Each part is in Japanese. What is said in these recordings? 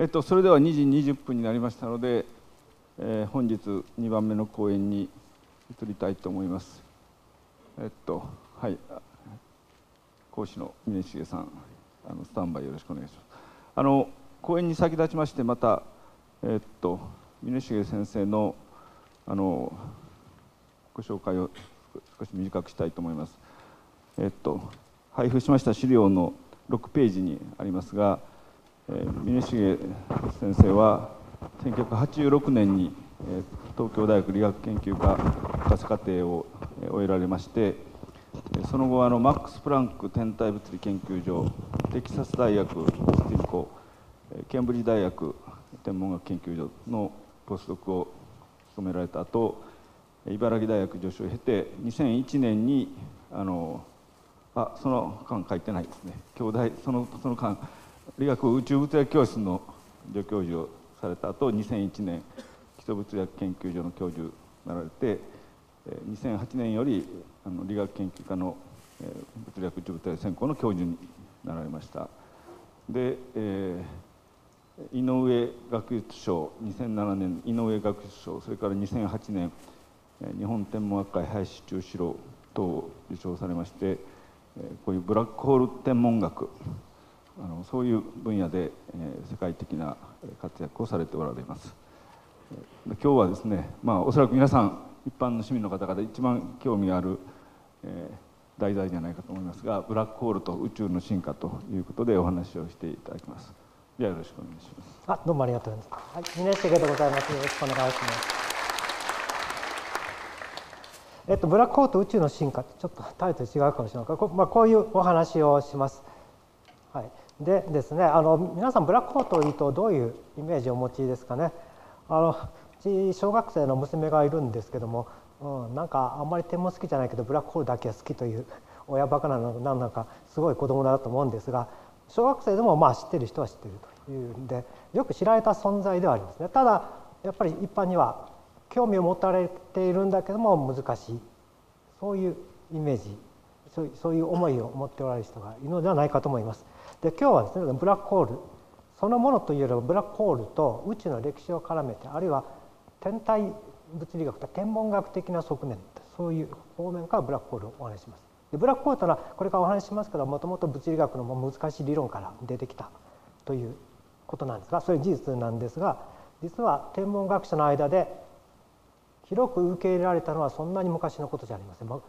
えっと、それでは2時20分になりましたので、えー、本日2番目の講演に移りたいと思います。えっと、はい、講師の峰重さん、あのスタンバイよろしくお願いします。あの講演に先立ちまして、また、えっと、峰重先生のあのご紹介を少し短くしたいと思います。えっと、配布しました資料の6ページにありますが、峰重先生は1986年に東京大学理学研究科博士課程を終えられましてその後あのマックス・プランク天体物理研究所テキサス大学スティルコケンブリッジ大学天文学研究所のポスドクを務められた後茨城大学助手を経て2001年にあのあその間書いてないですね。兄弟そのその間理学宇宙物理学教室の助教授をされた後2001年基礎物理学研究所の教授になられて2008年よりあの理学研究科の物理学宇宙物理学専攻の教授になられました。で、えー、井上学術賞2007年井上学術賞それから2008年日本天文学会林中志郎等を受賞されましてこういうブラックホール天文学あのそういう分野で、えー、世界的な活躍をされておられます。今日はですね、まあ、おそらく皆さん一般の市民の方々一番興味がある、えー、題材じゃないかと思いますがブラックホールと宇宙の進化ということでお話をしていただきます。ではよろしくお願いします。あどうもありがとうございます、はい、2年生でございます。よろしくお願いします。えっと、ブラックホールと宇宙の進化ちょっとタイトル違うかもしれないこ,、まあ、こういうお話をします。はい、でですねあの皆さんブラックホールというとどういうイメージをお持ちですかねあのうち小学生の娘がいるんですけども、うん、なんかあんまり天文好きじゃないけどブラックホールだけは好きという 親バカなのなんなんかすごい子供だと思うんですが小学生でもまあ知ってる人は知ってるというんでよく知られた存在ではありますね。ただやっぱり一般には興味を持たれているんだけども難しいそういうイメージそういう思いを持っておられる人がいるのではないかと思います。で今日はですねブラックホールそのものというよりはブラックホールと宇宙の歴史を絡めてあるいは天体物理学と天文学的な側面そういう方面からブラックホールをお話しします。でブラックホールというのはこれからお話ししますけどもともと物理学の難しい理論から出てきたということなんですがそれ事実なんですが実は天文学者の間で広く受け入れられたのはそんなに昔のことじゃありません。ちょっ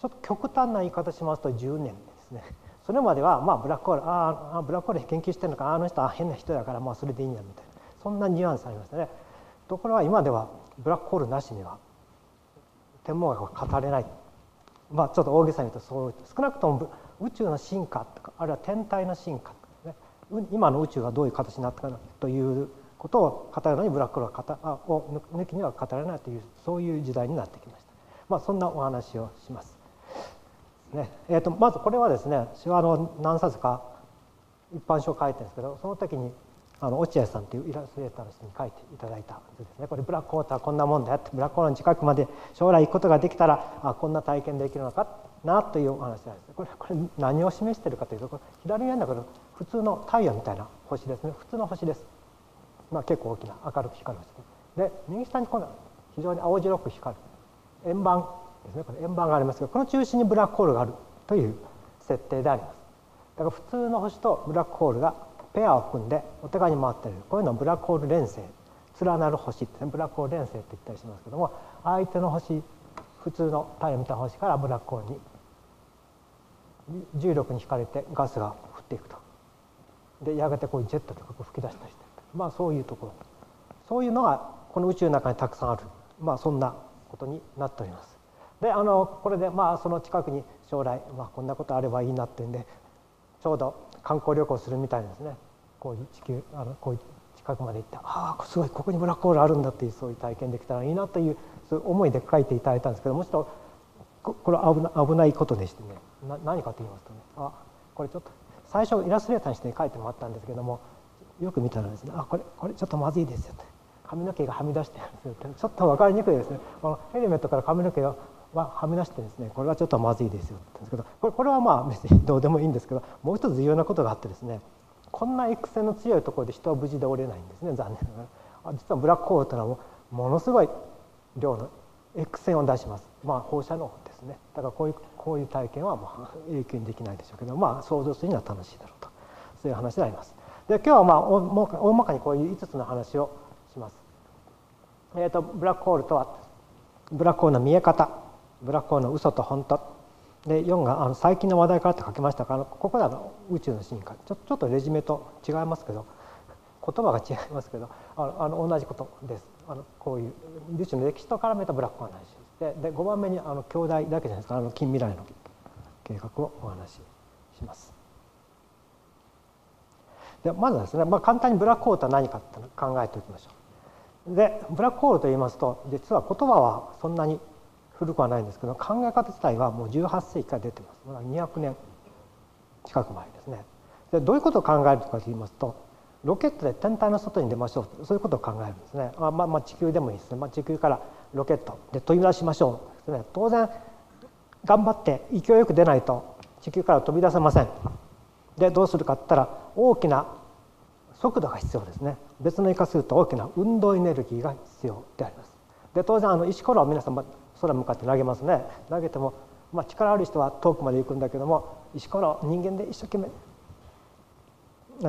と極端な言い方しますと10年ですね。それまではまあブラックホールああブラックホール研究してるのかあの人は変な人だからまあそれでいいんやみたいなそんなニュアンスありましたね。ところが今ではブラックホールなしには天文学は語れない。まあちょっと大げさに言うとそう少なくとも宇宙の進化とかあるいは天体の進化とかね今の宇宙がどういう形になったかということを語るのにブラックホールは語を抜きには語れないというそういう時代になってきました。まあそんなお話をします。ねえーと、まずこれはですね私はあの何冊か一般書を書いてるんですけどその時にあの落合さんというイラストレーターの人に書いていただいた図ですね。これブラックホールとはこんなもんだよってブラックホールの近くまで将来行くことができたらあこんな体験できるのかなというお話なんですこれこれ何を示しているかというとこれ左上のこれ普通の太陽みたいな星ですね。普通の星です、まあ、結構大きな明るく光る星。で右下に今度は非常に青白く光る円盤。ですね。これ円盤がありますけどこの中心にブラックホールがあるという設定であります。だから普通の星とブラックホールがペアを組んでお互いに回っている。こういうのをブラックホール連星連なる星ってねブラックホール連星って言ったりしますけども相手の星普通の太陽みたいな星からブラックホールに重力に引かれてガスが降っていくと。でやがてこういうジェットとか吹き出したりしてまあそういうところ。そういうのがこの宇宙の中にたくさんある。まあそんなことになっております。であのこれでまあその近くに将来、まあ、こんなことあればいいなっていうんでちょうど観光旅行するみたいですね。こういう地球あのこういう近くまで行ってああすごいここにブラックホールあるんだっていうそういう体験できたらいいなというそういう思いで書いていただいたんですけどもちろんこれは危な危ないことでしてねな何かと言いますとねあこれちょっと最初イラストレーターにして書いてもらったんですけどもよく見たらですねあこれこれちょっとまずいですよって髪の毛がはみ出してちょっと分かりにくいですね。このヘルメットから髪の毛がははみ出してですねこれはちょっとまずいですよって言んですけどこれこれはまあ別にどうでもいいんですけどもう一つ重要なことがあってですねこんな X 線の強いところで人は無事で折れないんですね残念ながら。実はブラックホールというのはものすごい量の X 線を出します。まあ放射能ですね。だからこういうこういう体験はまあ永久にできないでしょうけどまあ想像するには楽しいだろうと。そういう話であります。で今日はまあ大まかにこういう5つの話をします。えーと、ブラックホールとはブラックホールの見え方。ブラックホールの嘘と本当。で4があの最近の話題からって書きましたからここでは宇宙の進化。ちょちょっとレジュメと違いますけど言葉が違いますけどあのあの同じことです。あのこういう宇宙の歴史と絡めたブラックホールの話でで5番目にあの兄弟だけじゃないですか。あの近未来の計画をお話しします。でまずですね、まあ、簡単にブラックホールとは何かって考えておきましょう。でブラックホールといいますと実は言葉はそんなに古くはないんですけど考え方自体はもう18世紀から出てます。200年近く前ですね。でどういうことを考えるかといいますとロケットで天体の外に出ましょう。そういうことを考えるんですね。あ、まあ、まあ地球でもいいですね、まあ、地球からロケットで飛び出しましょう。ですね。当然頑張って勢いよく出ないと地球から飛び出せません。でどうするかって言ったら大きな速度が必要ですね。別の言い方すると大きな運動エネルギーが必要であります。で当然あの石ころを皆さん空向かって投げますね。投げても、まあ、力ある人は遠くまで行くんだけども石ころ人間で一生懸命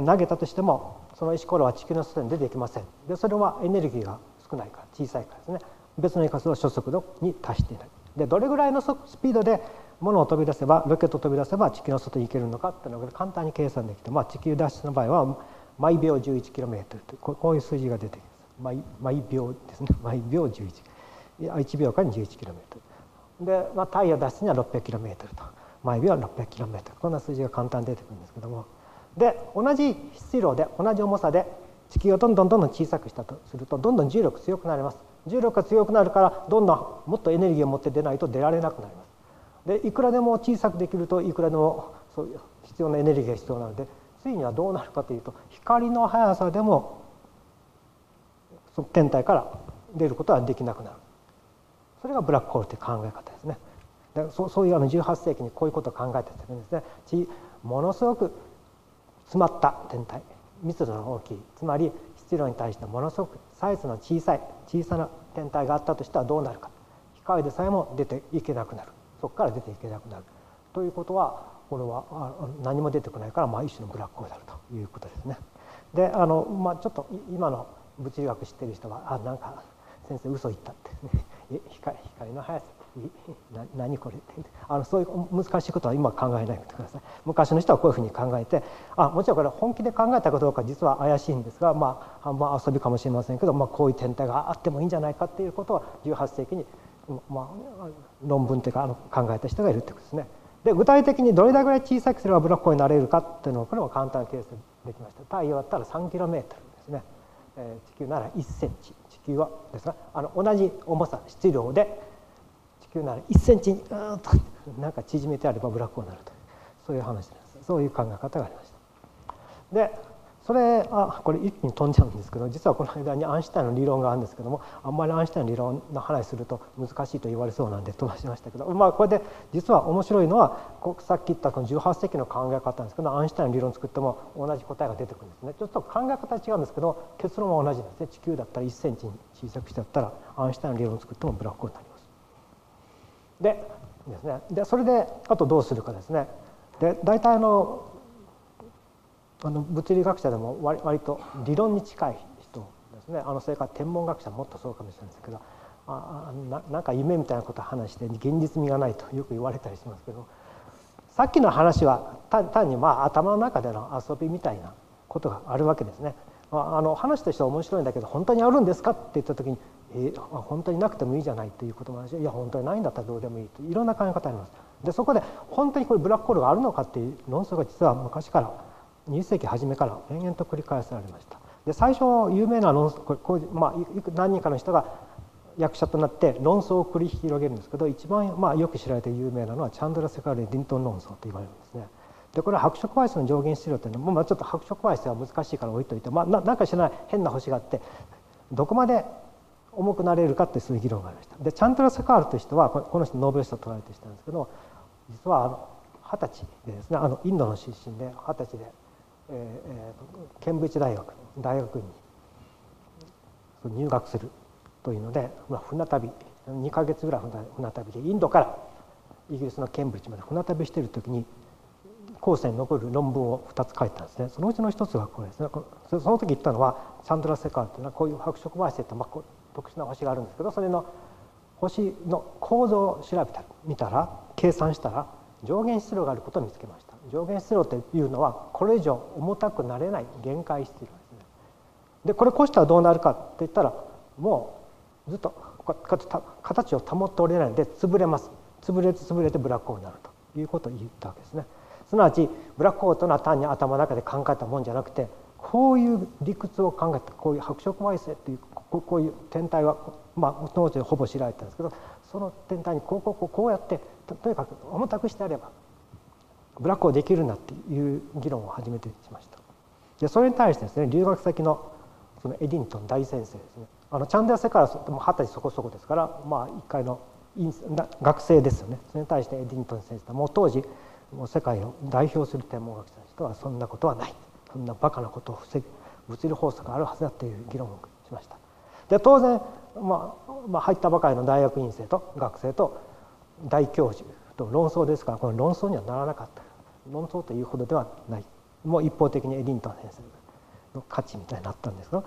投げたとしてもその石ころは地球の外に出てきません。でそれはエネルギーが少ないから小さいからですね。別の言い方すると初速度に達していない。でどれぐらいのスピードで物を飛び出せばロケットを飛び出せば地球の外に行けるのかっていうのが簡単に計算できて、まあ、地球脱出の場合は毎秒 11km というこういう数字が出てきます。毎毎秒ですね。毎秒11 1秒間に 11km で、まあ、太陽脱出には 600km と。毎秒 600km こんな数字が簡単に出てくるんですけども。で同じ質量で同じ重さで地球をどんどんどんどん小さくしたとするとどんどん重力強くなります。重力が強くなるからどんどんもっとエネルギーを持って出ないと出られなくなります。でいくらでも小さくできるといくらでもそういう必要なエネルギーが必要なのでついにはどうなるかというと光の速さでも天体から出ることはできなくなる。それがブラックホールという考え方ですね。でそそういうあの18世紀にこういうことを考えてるんですね。ものすごく詰まった天体密度の大きいつまり質量に対してものすごくサイズの小さい小さな天体があったとしてはどうなるか光でさえも出ていけなくなるそこから出ていけなくなるということはこれは何も出てこないから、まあ、一種のブラックホールであるということですね。であの、まあ、ちょっと今の物理学知ってる人はあなんか先生嘘言ったってね光光の速さ。な何これ？っ てあのそういう難しいことは今考えないでください。昔の人はこういうふうに考えてあもちろんこれ本気で考えたかどうか実は怪しいんですがまあ半分遊びかもしれませんけど、まあ、こういう天体があってもいいんじゃないかっていうことは18世紀に、まあ、論文というかあの考えた人がいるってことですね。で具体的にどれだけ小さくすればブラックホールになれるかっていうのをこれも簡単に計算できました。太陽だったら 3km ですね、えー、地球なら1センチ地球はですがあの同じ重さ質量で地球なら1センチにうんとなんか縮めてあればブラックホールになるとそういう話ですそういう考え方がありました。でそれあこれ一気に飛んじゃうんですけど実はこの間にアンシュタインの理論があるんですけどもあんまりアンシュタインの理論の話すると難しいと言われそうなんで飛ばしましたけどまあこれで実は面白いのはさっき言ったこの18世紀の考え方なんですけどアンシュタインの理論を作っても同じ答えが出てくるんですね。ちょっと考え方は違うんですけど結論は同じなんですね地球だったら1センチに小さくしてやったらアンシュタインの理論を作ってもブラックホールになります。でですね。でそれであとどうするかですね。で大体のあの物理学者でも割割と理論に近い人ですねあのそれから天文学者もっとそうかもしれないですけどあななんか夢みたいなことを話して現実味がないとよく言われたりしますけどさっきの話は単にまあ頭の中での遊びみたいなことがあるわけですね。あの話としては面白いんだけど本当にあるんですかって言った時に「えー、本当になくてもいいじゃない」っていうこともあるし「いや本当にないんだったらどうでもいい」といろんな考え方あります。でそこで本当にこれブラックホールがあるのかっていう論争が実は昔から20世紀初めから延々と繰り返されました。で最初有名な論争、まあ、何人かの人が役者となって論争を繰り広げるんですけど一番、まあ、よく知られて有名なのはチャンドラ・セカール・ディントン論争と言われるんですね。でこれは白色矮星の上限質量というのは、まあ、ちょっと白色矮星は難しいから置いといて、まあ、ななんか知らない変な星があってどこまで重くなれるかってそういう議論がありました。でチャンドラ・セカールという人はこの人ノーベル賞を取られてしたんですけど実は二十歳でですねあのインドの出身で二十歳でえー、ケンブリッジ大学大学に入学するというので、まあ、船旅2か月ぐらい船旅でインドからイギリスのケンブリッジまで船旅している時に後世に残る論文を2つ書いたんですね。そのうちの一つがこれですね。その時言ったのはチャンドラセカールというのはこういう白色矮星ってまあ特殊な星があるんですけどそれの星の構造を調べた見たら計算したら上限質量があることを見つけました。上限質量というのはこれ以上重たくなれない限界質量ですね。でこれこうしたらどうなるかって言ったらもうずっと形を保っておれないので潰れます。潰れて潰れてブラックホールになるということを言ったわけですね。すなわちブラックホールというのは単に頭の中で考えたもんじゃなくてこういう理屈を考えたこういう白色矮星というこういう天体はまあ当時ほぼ知られてたんですけどその天体にこうこうこうこうやってとにかく重たくしてあればブラックホールできるんだっていう議論を始めてしました。でそれに対してですね留学先のそのエディントン大先生ですね。あのチャンデラ世からも二十歳そこそこですからまあ一回の学生ですよね。それに対してエディントン先生はもう当時もう世界を代表する天文学者の人はそんなことはない。そんなバカなことを防ぐ物理法則があるはずだという議論をしました。で当然、まあ、まあ入ったばかりの大学院生と学生と大教授と論争ですからこの論争にはならなかった。論争というほどではない。もう一方的にエディントン先生の価値みたいになったんですが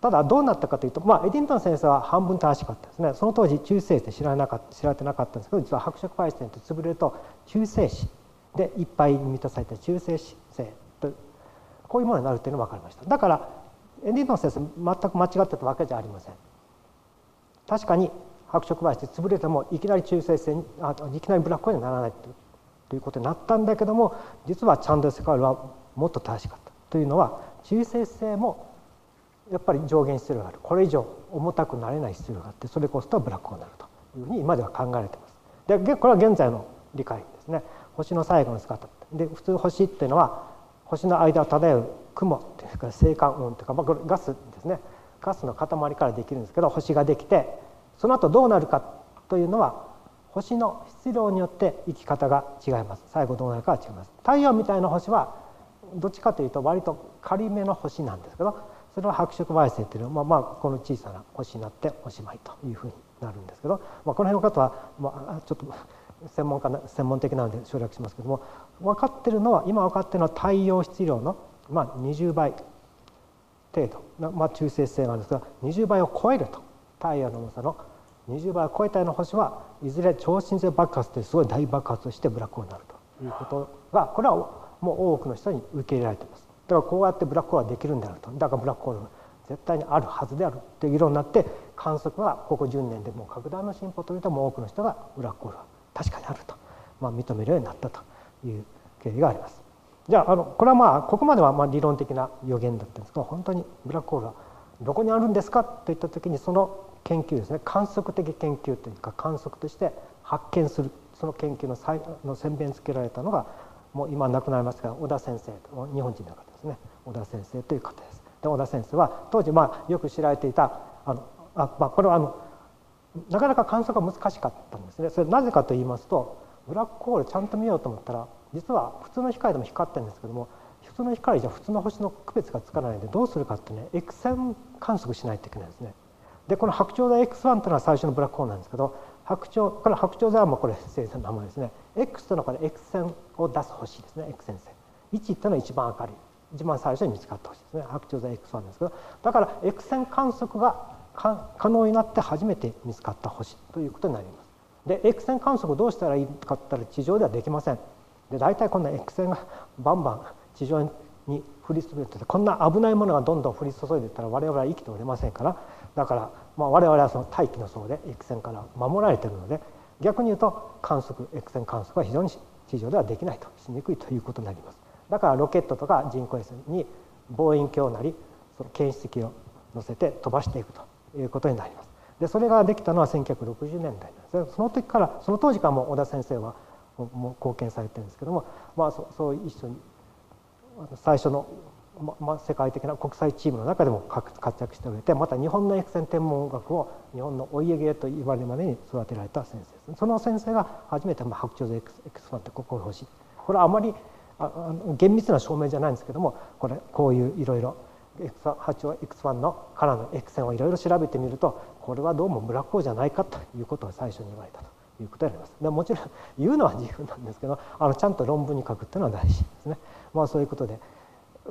ただどうなったかというと、まあ、エディントン先生は半分正しかったですね。その当時中性子って知らなかった知られてなかったんですけど実は白色配線って潰れると中性子でいっぱい満たされた中性子性とこういうものになるというのが分かりました。だからエディントン先生全く間違ってたわけじゃありません。確かに白色媒質潰れてもいきなり中性性あいきなりブラックホールにならないということになったんだけども実はチャンドルセカールはもっと正しかったというのは中性性もやっぱり上限質量がある。これ以上重たくなれない質量があってそれこそブラックホールになるというふうに今では考えられています。でこれは現在の理解ですね。星の最後の姿。で普通星っていうのは星の間を漂う雲というか星間雲というか、まあ、これガスですね。ガスの塊からできるんですけど星ができてその後どうなるかというのは星の質量によって生き方が違います。最後どうなるかは違います。太陽みたいな星はどっちかというと割と軽めの星なんですけどそれは白色矮星というのは、まあ、まあこの小さな星になっておしまいというふうになるんですけど、まあ、この辺の方は、まあ、ちょっと専門家な専門的なので省略しますけども分かってるのは今分かってるのは太陽質量の、まあ、20倍程度、まあ、中性子星なんですが20倍を超えると。太陽の重さの20倍を超えたような星はいずれ超新星爆発というすごい大爆発をしてブラックホールになると。いうことがこれはもう多くの人に受け入れられています。だからこうやってブラックホールはできるんであると。だからブラックホールは絶対にあるはずであるという議論になって観測はここ10年でもう格段の進歩というともう多くの人がブラックホールは確かにあると、まあ、認めるようになったと。いう経緯があります。じゃああのこれはまあここまではまあ理論的な予言だったんですけど本当にブラックホールはどこにあるんですか？といった時にその研究ですね観測的研究というか観測として発見するその研究の最の宣弁付けられたのがもう今亡くなりますが小田先生日本人の方ですね小田先生という方です。で小田先生は当時まあよく知られていたあのあ、まあ、これはあのなかなか観測が難しかったんですね。それなぜかと言いますとブラックホールちゃんと見ようと思ったら実は普通の光でも光ってるんですけども普通の光じゃ普通の星の区別がつかないのでどうするかってね X 線観測しないといけないんですね。でこの白鳥座 X1 というのは最初のブラックホールなんですけど白鳥これ白鳥座はもうこれ星座の名前ですね。X というのはこれ X 線を出す星ですね。X 線線。1というのは一番明るい。一番最初に見つかった星ですね。白鳥座 X1 ですけど。だから X 線観測が可能になって初めて見つかった星ということになります。で X 線観測どうしたらいいかったら地上ではできません。で大体こんな X 線がバンバン地上に降り注いでこんな危ないものがどんどん降り注いでいったら我々は生きておれませんからだからまあ我々はその大気の層で X 線から守られているので逆に言うと観測 X 線観測は非常に地上ではできないとしにくいということになります。だからロケットとか人工衛星に望遠鏡なりその検出器を乗せて飛ばしていくということになります。でそれができたのは1960年代なんですその時からその当時からも小田先生はもう貢献されてるんですけども、まあ、そそう一緒に最初の、まあ、世界的な国際チームの中でも活躍しておいてまた日本の X 線天文学を日本のお家芸と言われるまでに育てられた先生ですその先生が初めて白鳥座 X1 ってここを欲しいこれはあまりあの厳密な証明じゃないんですけどもこれこういういろいろ波長 X1 のからの X 線をいろいろ調べてみるとこれはどうもブラックホールじゃないかということが最初に言われたということになります。でもちろん言うのは自由なんですけどあのちゃんと論文に書くっていうのは大事ですね。まあ、そういうことで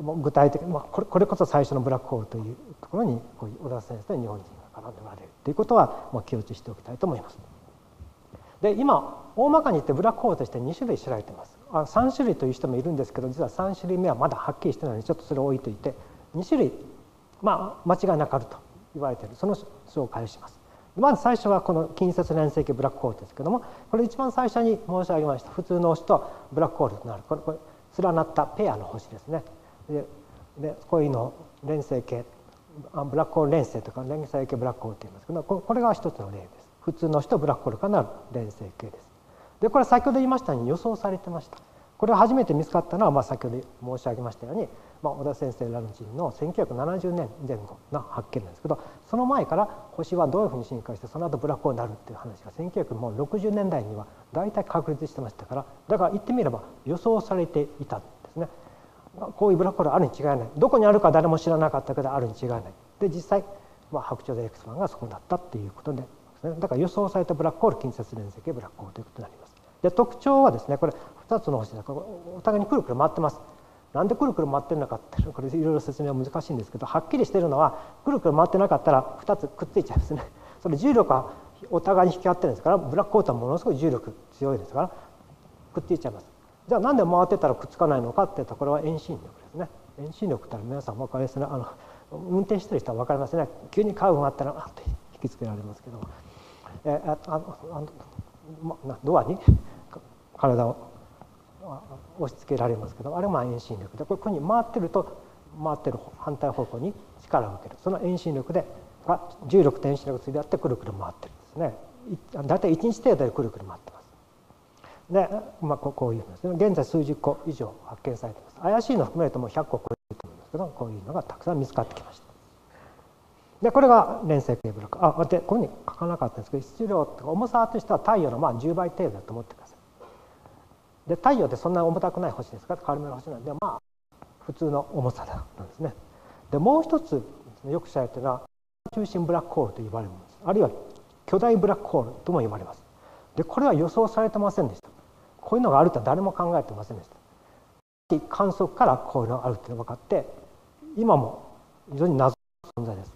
具体的に、まあ、これこれこそ最初のブラックホールというところに小田先生と日本人が絡んでおられるということは、まあ、気をつしておきたいと思います。で今大まかに言ってブラックホールとして2種類知られてます。あ3種類という人もいるんですけど実は3種類目はまだはっきりしてないのでちょっとそれを置いといて2種類、まあ、間違いなくあると言われているその紹介をします。まず最初はこの近接連星系ブラックホールですけどもこれ一番最初に申し上げました普通の星とブラックホールとなるこれこれ連なったペアの星ですね。ででこういうの連星系ブラックホール連星とか連星系ブラックホールと言いますけどこれが一つの例です。普通の星とブラックホールからなる連星系です。でこれ先ほど言いましたように予想されてました。これを初めて見つかったのは、まあ、先ほど申し上げましたように、まあ、小田先生らのチームの1970年前後の発見なんですけどその前から星はどういうふうに進化してその後ブラックホールになるっていう話が1960年代には大体確立してましたからだから言ってみれば予想されていたんですね。こういうブラックホールあるに違いないどこにあるか誰も知らなかったけどあるに違いないで実際、まあ、白鳥座 X1 がそこだったっていうことでだから予想されたブラックホール近接連星系ブラックホールということになります。で特徴はですねこれ2つの星でお互いにくるくる回ってます。なんでくるくる回ってるのかってこれいろいろ説明は難しいんですけどはっきりしてるのはくるくる回ってなかったら2つくっついちゃうんですね。それ重力はお互いに引き合ってるんですからブラックホールはものすごい重力強いですからくっついちゃいます。じゃあなんで回ってたらくっつかないのかっていうとこれは遠心力ですね。遠心力って皆さん分かりますね。あの運転してる人は分かりますね。急にカーブがあったらあっと引きつけられますけどえああのあドアに 体を押し付けられますけどあれは遠心力でこれこに回ってると回ってる反対方向に力を受ける。その遠心力で重力と遠心力ついてあってくるくる回ってるんですね。大体1日程度でくるくる回ってます。で、まあ、こういうですね現在数十個以上発見されてます怪しいのを含めるともう100個超えると思いますけどこういうのがたくさん見つかってきました。でこれが連星系ブロックあでここに書かなかったんですけど質量とか重さとしては太陽のまあ10倍程度だと思ってください。で太陽ってそんな重たくない星ですから軽めの星なんでまあ普通の重さなんですね。でもう一つよく知られているのは中心ブラックホールと言われるものですあるいは巨大ブラックホールとも言われます。でこれは予想されてませんでした。こういうのがあるとは誰も考えてませんでした。観測からこういうのがあるっていうのが分かって今も非常に謎の存在です。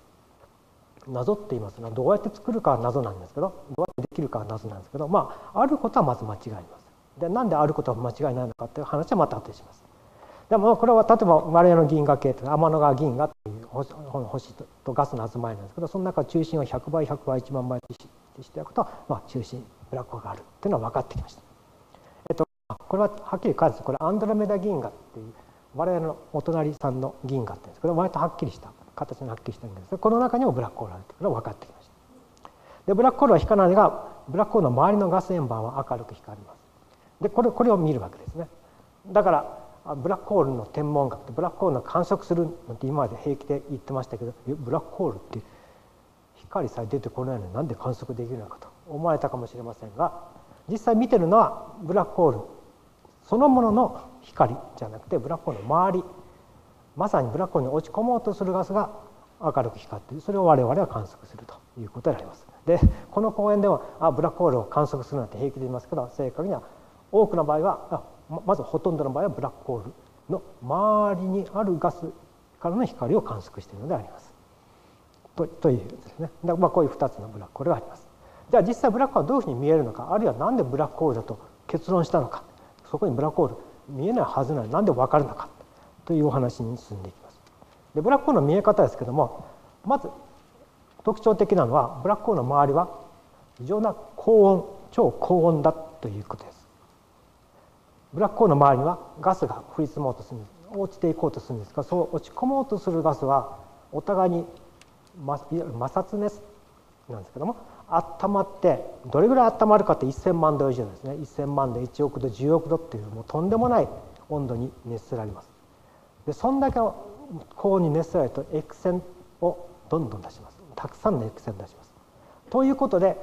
謎って言いますのはどうやって作るかは謎なんですけどどうやってできるかは謎なんですけどまああることはまず間違います。でなんであることは間違いないのかっていう話はまた後でします。でもこれは例えばマリアの銀河系という天の川銀河という星とガスの集まりなんですけどその中中心を100倍100倍1万倍としていくと、まあ、中心ブラックホールがあるっていうのは分かってきました。これははっきり書いてこれアンドロメダ銀河っていう我々のお隣さんの銀河っていうんです。けど割とはっきりした形にはっきりしてるんです。がこの中にもブラックホールがあるということが分かってきました。でブラックホールは光らないがブラックホールの周りのガス円盤は明るく光ります。でこれこれを見るわけですね。だからブラックホールの天文学ってブラックホールの観測するなんて今まで平気で言ってましたけどブラックホールって光さえ出てこないのになんで観測できるのかと思われたかもしれませんが実際見てるのはブラックホールそのものの光じゃなくてブラックホールの周りまさにブラックホールに落ち込もうとするガスが明るく光っているそれを我々は観測するということになります。でこの公園ではあブラックホールを観測するなんて平気で言いますけど正確には多くの場合はまずほとんどの場合はブラックホールの周りにあるガスからの光を観測しているのであります。とというですねだまあこういう2つのブラックホールがあります。じゃあ実際ブラックホールはどういうふうに見えるのかあるいは何でブラックホールだと結論したのかそこにブラックホール見えないはずなのに何で分かるのかというお話に進んでいきます。でブラックホールの見え方ですけどもまず特徴的なのはブラックホールの周りは非常な高温超高温だということです。ブラックホールの周りにはガスが降り積もうとする落ちていこうとするんですがそう落ち込もうとするガスはお互いに摩擦熱なんですけども温まってどれぐらい温まるかって1,000万度以上ですね1,000万度1億度10億度っていうもうとんでもない温度に熱せられます。でそんだけ高温に熱せられると X 線をどんどん出しますたくさんの X 線を出します。ということで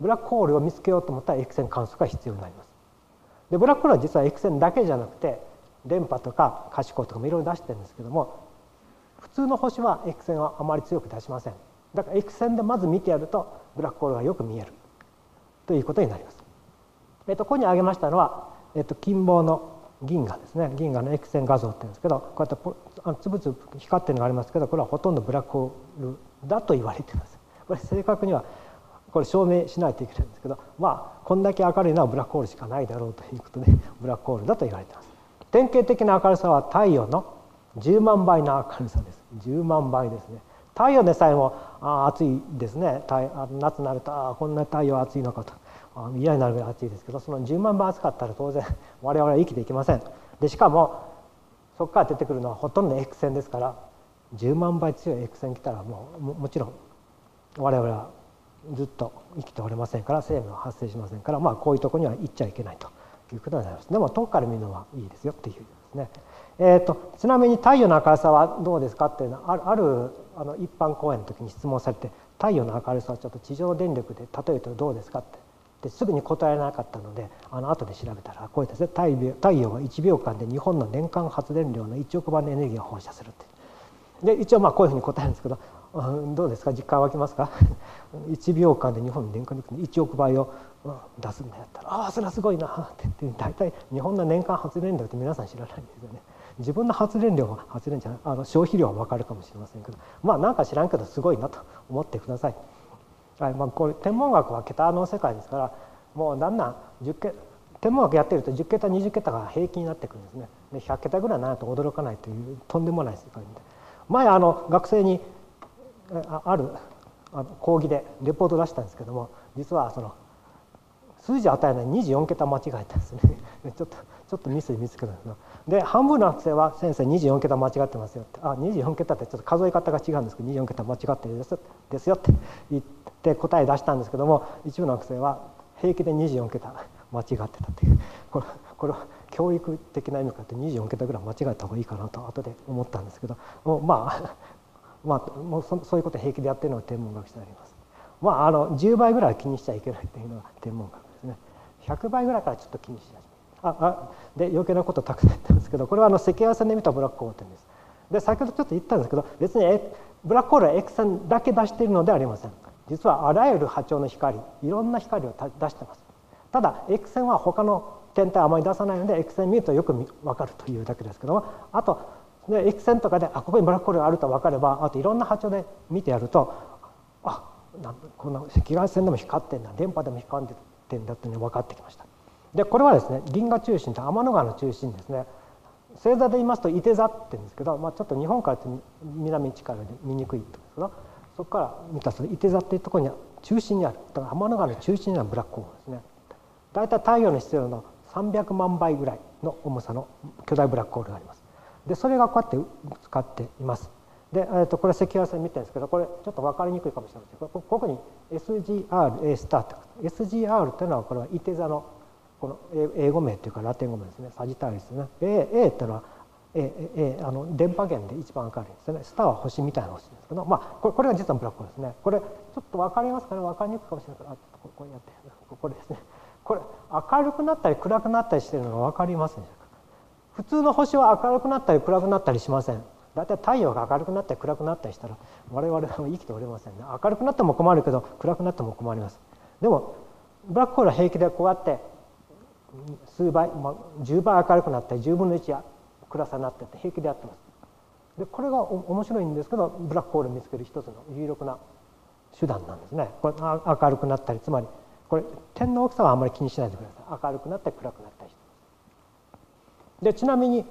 ブラックホールを見つけようと思ったら X 線観測が必要になります。でブラックホールは実は X 線だけじゃなくて電波とか可視光とかもいろいろ出してるんですけども普通の星は X 線はあまり強く出しませんだから X 線でまず見てやるとブラックホールがよく見える。ということになります。えっと、ここに挙げましたのは、えっと、近傍の銀河ですね。銀河の X 線画像っていうんですけどこうやってポあつぶつぶ光ってるのがありますけどこれはほとんどブラックホールだと言われています。これ正確にはこれ証明しないといけないんですけどまあこんだけ明るいのはブラックホールしかないだろうということでブラックホールだと言われています。典型的な明るさは太陽の10万倍の明るさです。10万倍ですね。太陽でさえもあ暑いですね。夏になるとあこんな太陽暑いのかと。嫌になるぐらい暑いですけどその10万倍暑かったら当然 我々は生きていけません。でしかもそこから出てくるのはほとんど X 線ですから10万倍強い X 線来たらもうもちろん我々はずっと生きておれませんから生命は発生しませんからまあこういうとこには行っちゃいけないということになります。でも遠くから見るのはいいですよっていうですね。えーと、ちなみに太陽の明るさはどうですかっていうのはあるあの一般講演の時に質問されて太陽の明るさはちょっと地上電力で例えるとどうですか？って。ですぐに答えられなかったのであの後で調べたらこういうですね。太陽太陽は1秒間で日本の年間発電量の1億倍のエネルギーを放射するって。で一応まあこういうふうに答えるんですけどどうですか？実感湧きますか？1秒間で日本の年間で1億倍を出すんだやったらああそれはすごいなって言って大体日本の年間発電量って皆さん知らないんですよね。自分の発電量は発電じゃないあの消費量は分かるかもしれませんけどまあなんか知らんけどすごいなと思ってください。はいまあ、これ天文学は桁の世界ですからもうだんだん10桁天文学やってると10桁20桁が平均になってくるんですねで100桁ぐらいになると驚かないというとんでもない世界で前あの学生にあるあの講義でレポート出したんですけども実はその数字与えない24桁間違えたんですね ちょっとちょっとミス見つけたんですけどで半分の学生は先生24桁間違ってますよってあ24桁ってちょっと数え方が違うんですけど24桁間違ってるですですよって言って答え出したんですけども一部の学生は平気で24桁間違ってたっていう これこれは教育的な意味かって24桁ぐらい間違えた方がいいかなと後で思ったんですけどもうまあ まあもうそそういうこと平気でやってるのが天文学者であります。まああの10倍ぐらい気にしちゃいけないっていうのが天文学。100倍ぐらいからちょっと気にし始めああで余計なことたくさん言ったんですけどこれはあの赤外線で見たブラックホール点です。で先ほどちょっと言ったんですけど別にブラックホールは X 線だけ出しているのではありません。実はあらゆる波長の光いろんな光を出してます。ただ X 線は他の天体あまり出さないので X 線見るとよく分かるというだけですけどもあとで X 線とかであここにブラックホールがあると分かればあといろんな波長で見てやるとあなんこんな赤外線でも光ってんだ電波でも光ってるんだっていうの分かってきました。でこれはですね銀河中心と天の川の中心ですね。星座で言いますと伊手座って言うんですけど、まあ、ちょっと日本から南近いので見にくいとですけどそこから見たその伊手座っていうところに中心にある。だから天の川の中心にあるブラックホールですね。大体太陽の質量の300万倍ぐらいの重さの巨大ブラックホールがあります。でそれがこうやって使っています。で、えー、とこれ赤外線見てるんですけどこれちょっと分かりにくいかもしれません。ここに SGRA スターと SGR というのはこれは伊手座のこの英語名というかラテン語名ですね。サジタリスね。A, A っていうのは A, A あの電波源で一番明るいですね。スターは星みたいな星ですけど、まあ、これこれが実はブラックホールですね。これちょっと分かりますかね？分かりにくいかもしれないけどあここやってこれですね。これ明るくなったり暗くなったりしてるのが分かりますね普通の星は明るくなったり暗くなったりしません。だいたい太陽が明るくなったり暗くなったりしたら我々は生きておりませんね。明るくなっても困るけど暗くなっても困ります。でもブラックホールは平気でこうやって数倍、まあ、10倍明るくなったり10分の1や暗さになってて平気でやってます。でこれが面白いんですけどブラックホールを見つける一つの有力な手段なんですね。これ明るくなったりつまりこれ点の大きさはあんまり気にしないでください。明るくなったり暗くなったりしてでちなみに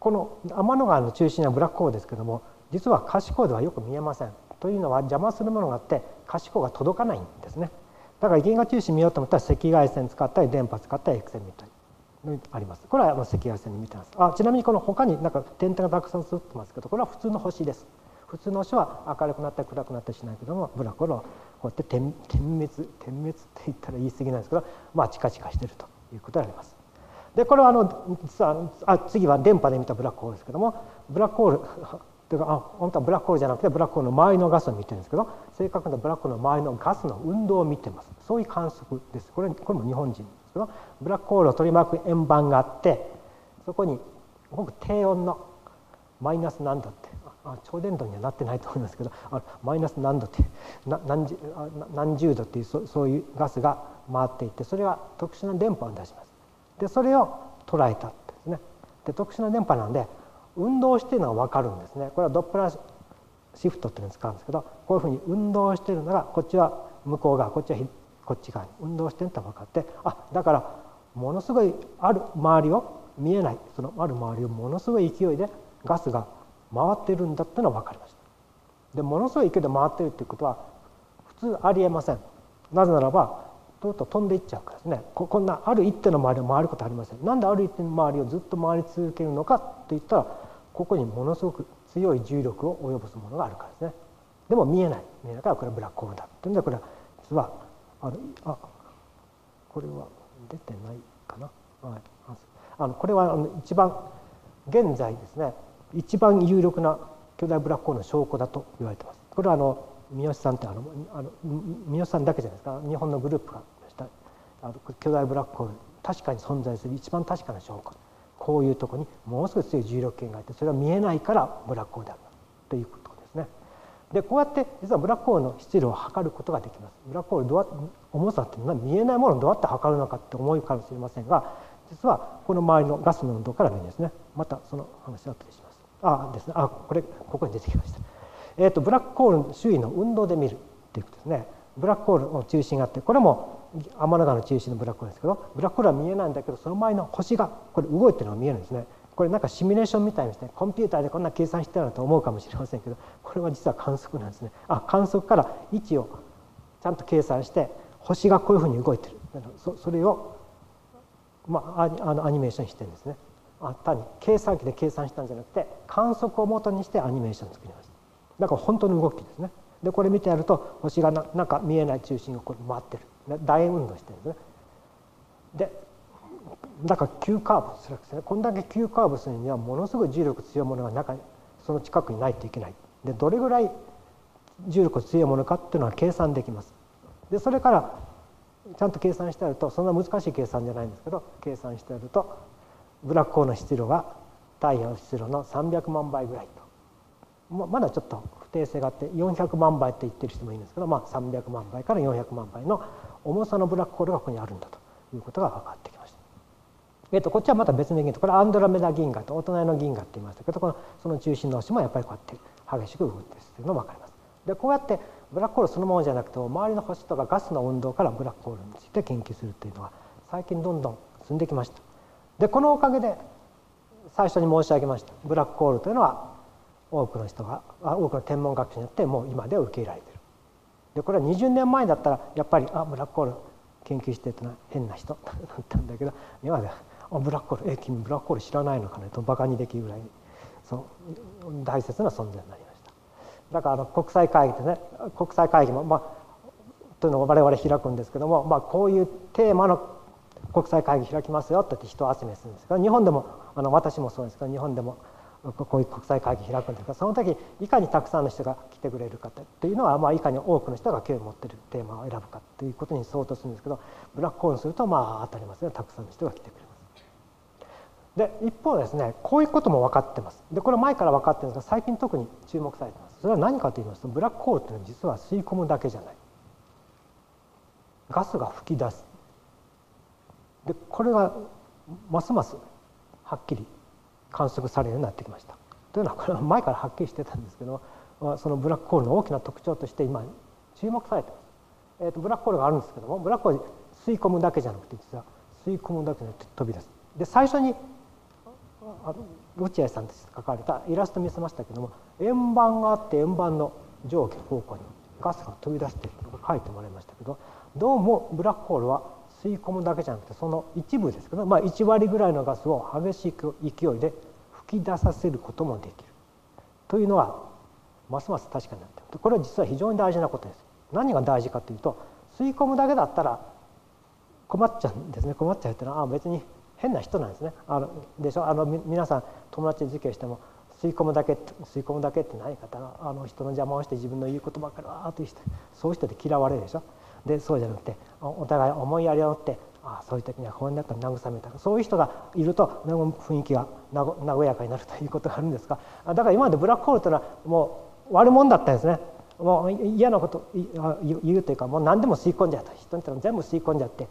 この天の川の中心はブラックホールですけども実は可視光ではよく見えません。というのは邪魔するものがあって可視光が届かないんですね。だから銀河中心見ようと思ったら赤外線使ったり電波使ったり X 線見たりあります。これは赤外線で見てます。あちなみにこの他になんか点々がたくさん映ってますけどこれは普通の星です。普通の星は明るくなったり暗くなったりしないけどもブラックホールはこうやって点滅点滅って言ったら言い過ぎなんですけどまあチカチカしてるということであります。でこれはあの実はあ次は電波で見たブラックホールですけどもブラックホール というかあ本当はブラックホールじゃなくてブラックホールの周りのガスを見てるんですけど正確なブラックホールの周りのガスの運動を見てますそういう観測ですこれこれも日本人ですけどブラックホールを取り巻く円盤があってそこにごく低温のマイナス何度ってあ超伝導にはなってないと思いますけどあマイナス何度って何十何十度っていうそそういうガスが回っていてそれは特殊な電波を出します。でそれを捉えたんですね。で特殊な電波なんで運動しているのが分かるんですね。これはドップラーシフトっていうのを使うんですけどこういうふうに運動しているのがこっちは向こう側こっちはこっち側に運動してると分かってあだからものすごいある周りを見えないそのある周りをものすごい勢いでガスが回ってるんだっていうのが分かりました。でものすごい勢いで回ってるっていうことは普通ありえません。なぜならばとうとう飛んでいっちゃうからですねこんなある一手の周りを回ることありません。なんである一手の周りをずっと回り続けるのかっていったらここにものすごく強い重力を及ぼすものがあるからですね。でも見えない見えないからこれはブラックホールだっていうんでこれは実はあのあこれは出てないかな。はい、あのこれはあの一番現在ですね一番有力な巨大ブラックホールの証拠だと言われてます。これはあの三好さんってあのあの三好さんだけじゃないですか日本のグループがしたあの巨大ブラックホール確かに存在する一番確かな証拠こういうとこにものすごい強い重力圏があってそれは見えないからブラックホールであるということですね。でこうやって実はブラックホールの質量を測ることができます。ブラックホールどう重さっていうのは見えないものをどうやって測るのかって思うかもしれませんが実はこの周りのガスの運動から見るんですね。またその話は後でします。あですねあこれここに出てきました。えーと、ブラックホールの周囲の運動で見るっていうことですね。ブラックホールの中心があってこれも天の川の中心のブラックホールですけどブラックホールは見えないんだけどその前の星がこれ動いてるのが見えるんですね。これなんかシミュレーションみたいにしてコンピューターでこんな計算してると思うかもしれませんけどこれは実は観測なんですね。あ観測から位置をちゃんと計算して星がこういうふうに動いてるそそれを、まあ、あのアニメーションしてるんですね。あ単に計算機で計算したんじゃなくて観測をもとにしてアニメーションを作りましただから本当の動きですね。でこれ見てやると星がななんか見えない中心をこれ回ってる。楕円運動してるんですね。でだから急カーブするわけですね。こんだけ急カーブするにはものすごい重力強いものが中にその近くにないといけない。でどれぐらい重力強いものかっていうのは計算できます。でそれからちゃんと計算してあるとそんな難しい計算じゃないんですけど計算してあるとブラックホールの質量は太陽の質量の300万倍ぐらいと。まだちょっと不定性があって400万倍って言ってる人もいるんですけど、まあ、300万倍から400万倍の重さのブラックホールがここにあるんだということが分かってきました。えっと、こっちはまた別の銀河これアンドロメダ銀河とお隣の銀河って言いましたけどこのその中心の星もやっぱりこうやって激しく動いてるというのが分かります。でこうやってブラックホールそのものじゃなくて周りの星とかガスの運動からブラックホールについて研究するというのは最近どんどん進んできました。でこのおかげで最初に申し上げましたブラックホールというのは多くの人が多くの天文学者によってもう今では受け入れられてる。でこれは20年前だったらやっぱりあブラックホール研究してるのは変な人だったんだけど今ではあブラックホールえ君ブラックホール知らないのかねとバカにできるぐらいそう大切な存在になりました。だからあの国際会議でね国際会議もまあというのを我々開くんですけども、まあ、こういうテーマの国際会議開きますよって人集めするんですが日本でもあの私もそうですけど日本でもこういう国際会議開くんですがその時いかにたくさんの人が来てくれるかというのは、まあ、いかに多くの人が興味を持っているテーマを選ぶかということに相当するんですけどブラックホールにするとまあ当たりますねたくさんの人が来てくれます。で一方ですねこういうことも分かってます。でこれ前から分かってるんですが最近特に注目されてます。それは何かと言いますとブラックホールというのは実は吸い込むだけじゃない。ガスが吹き出す。でこれがますますはっきり観測されるようになってきました。というのはこれは前からはっきりしてたんですけどそのブラックホールの大きな特徴として今注目されてます。えーと、ブラックホールがあるんですけどもブラックホール吸い込むだけじゃなくて実は吸い込むだけじゃなくて飛び出す。で最初に落合さんたちが描かれたイラスト見せましたけども円盤があって円盤の上下方向にガスが飛び出しているのが書いてもらいましたけどどうもブラックホールは吸い込むだけじゃなくてその一部ですけど、まあ、1割ぐらいのガスを激しい勢いで吹き出させることもできる。というのはますます確かになっているこれは実は非常に大事なことです。何が大事かというと吸い込むだけだったら困っちゃうんですね。困っちゃうっていうのはあ別に変な人なんですね。あのでしょ？あの皆さん友達で授業しても吸い込むだけ吸い込むだけって何かあの人の邪魔をして自分の言うことばっかりわーっとしてそういう人で嫌われるでしょ？でそうじゃなくてお互い思いやり合ってあそういう時にはこうなったら慰めたそういう人がいると雰囲気が和やかになるということがあるんですがだから今までブラックホールというのはもう悪者だったんですね。もう嫌なこと言うというかもう何でも吸い込んじゃった。人に全部吸い込んじゃって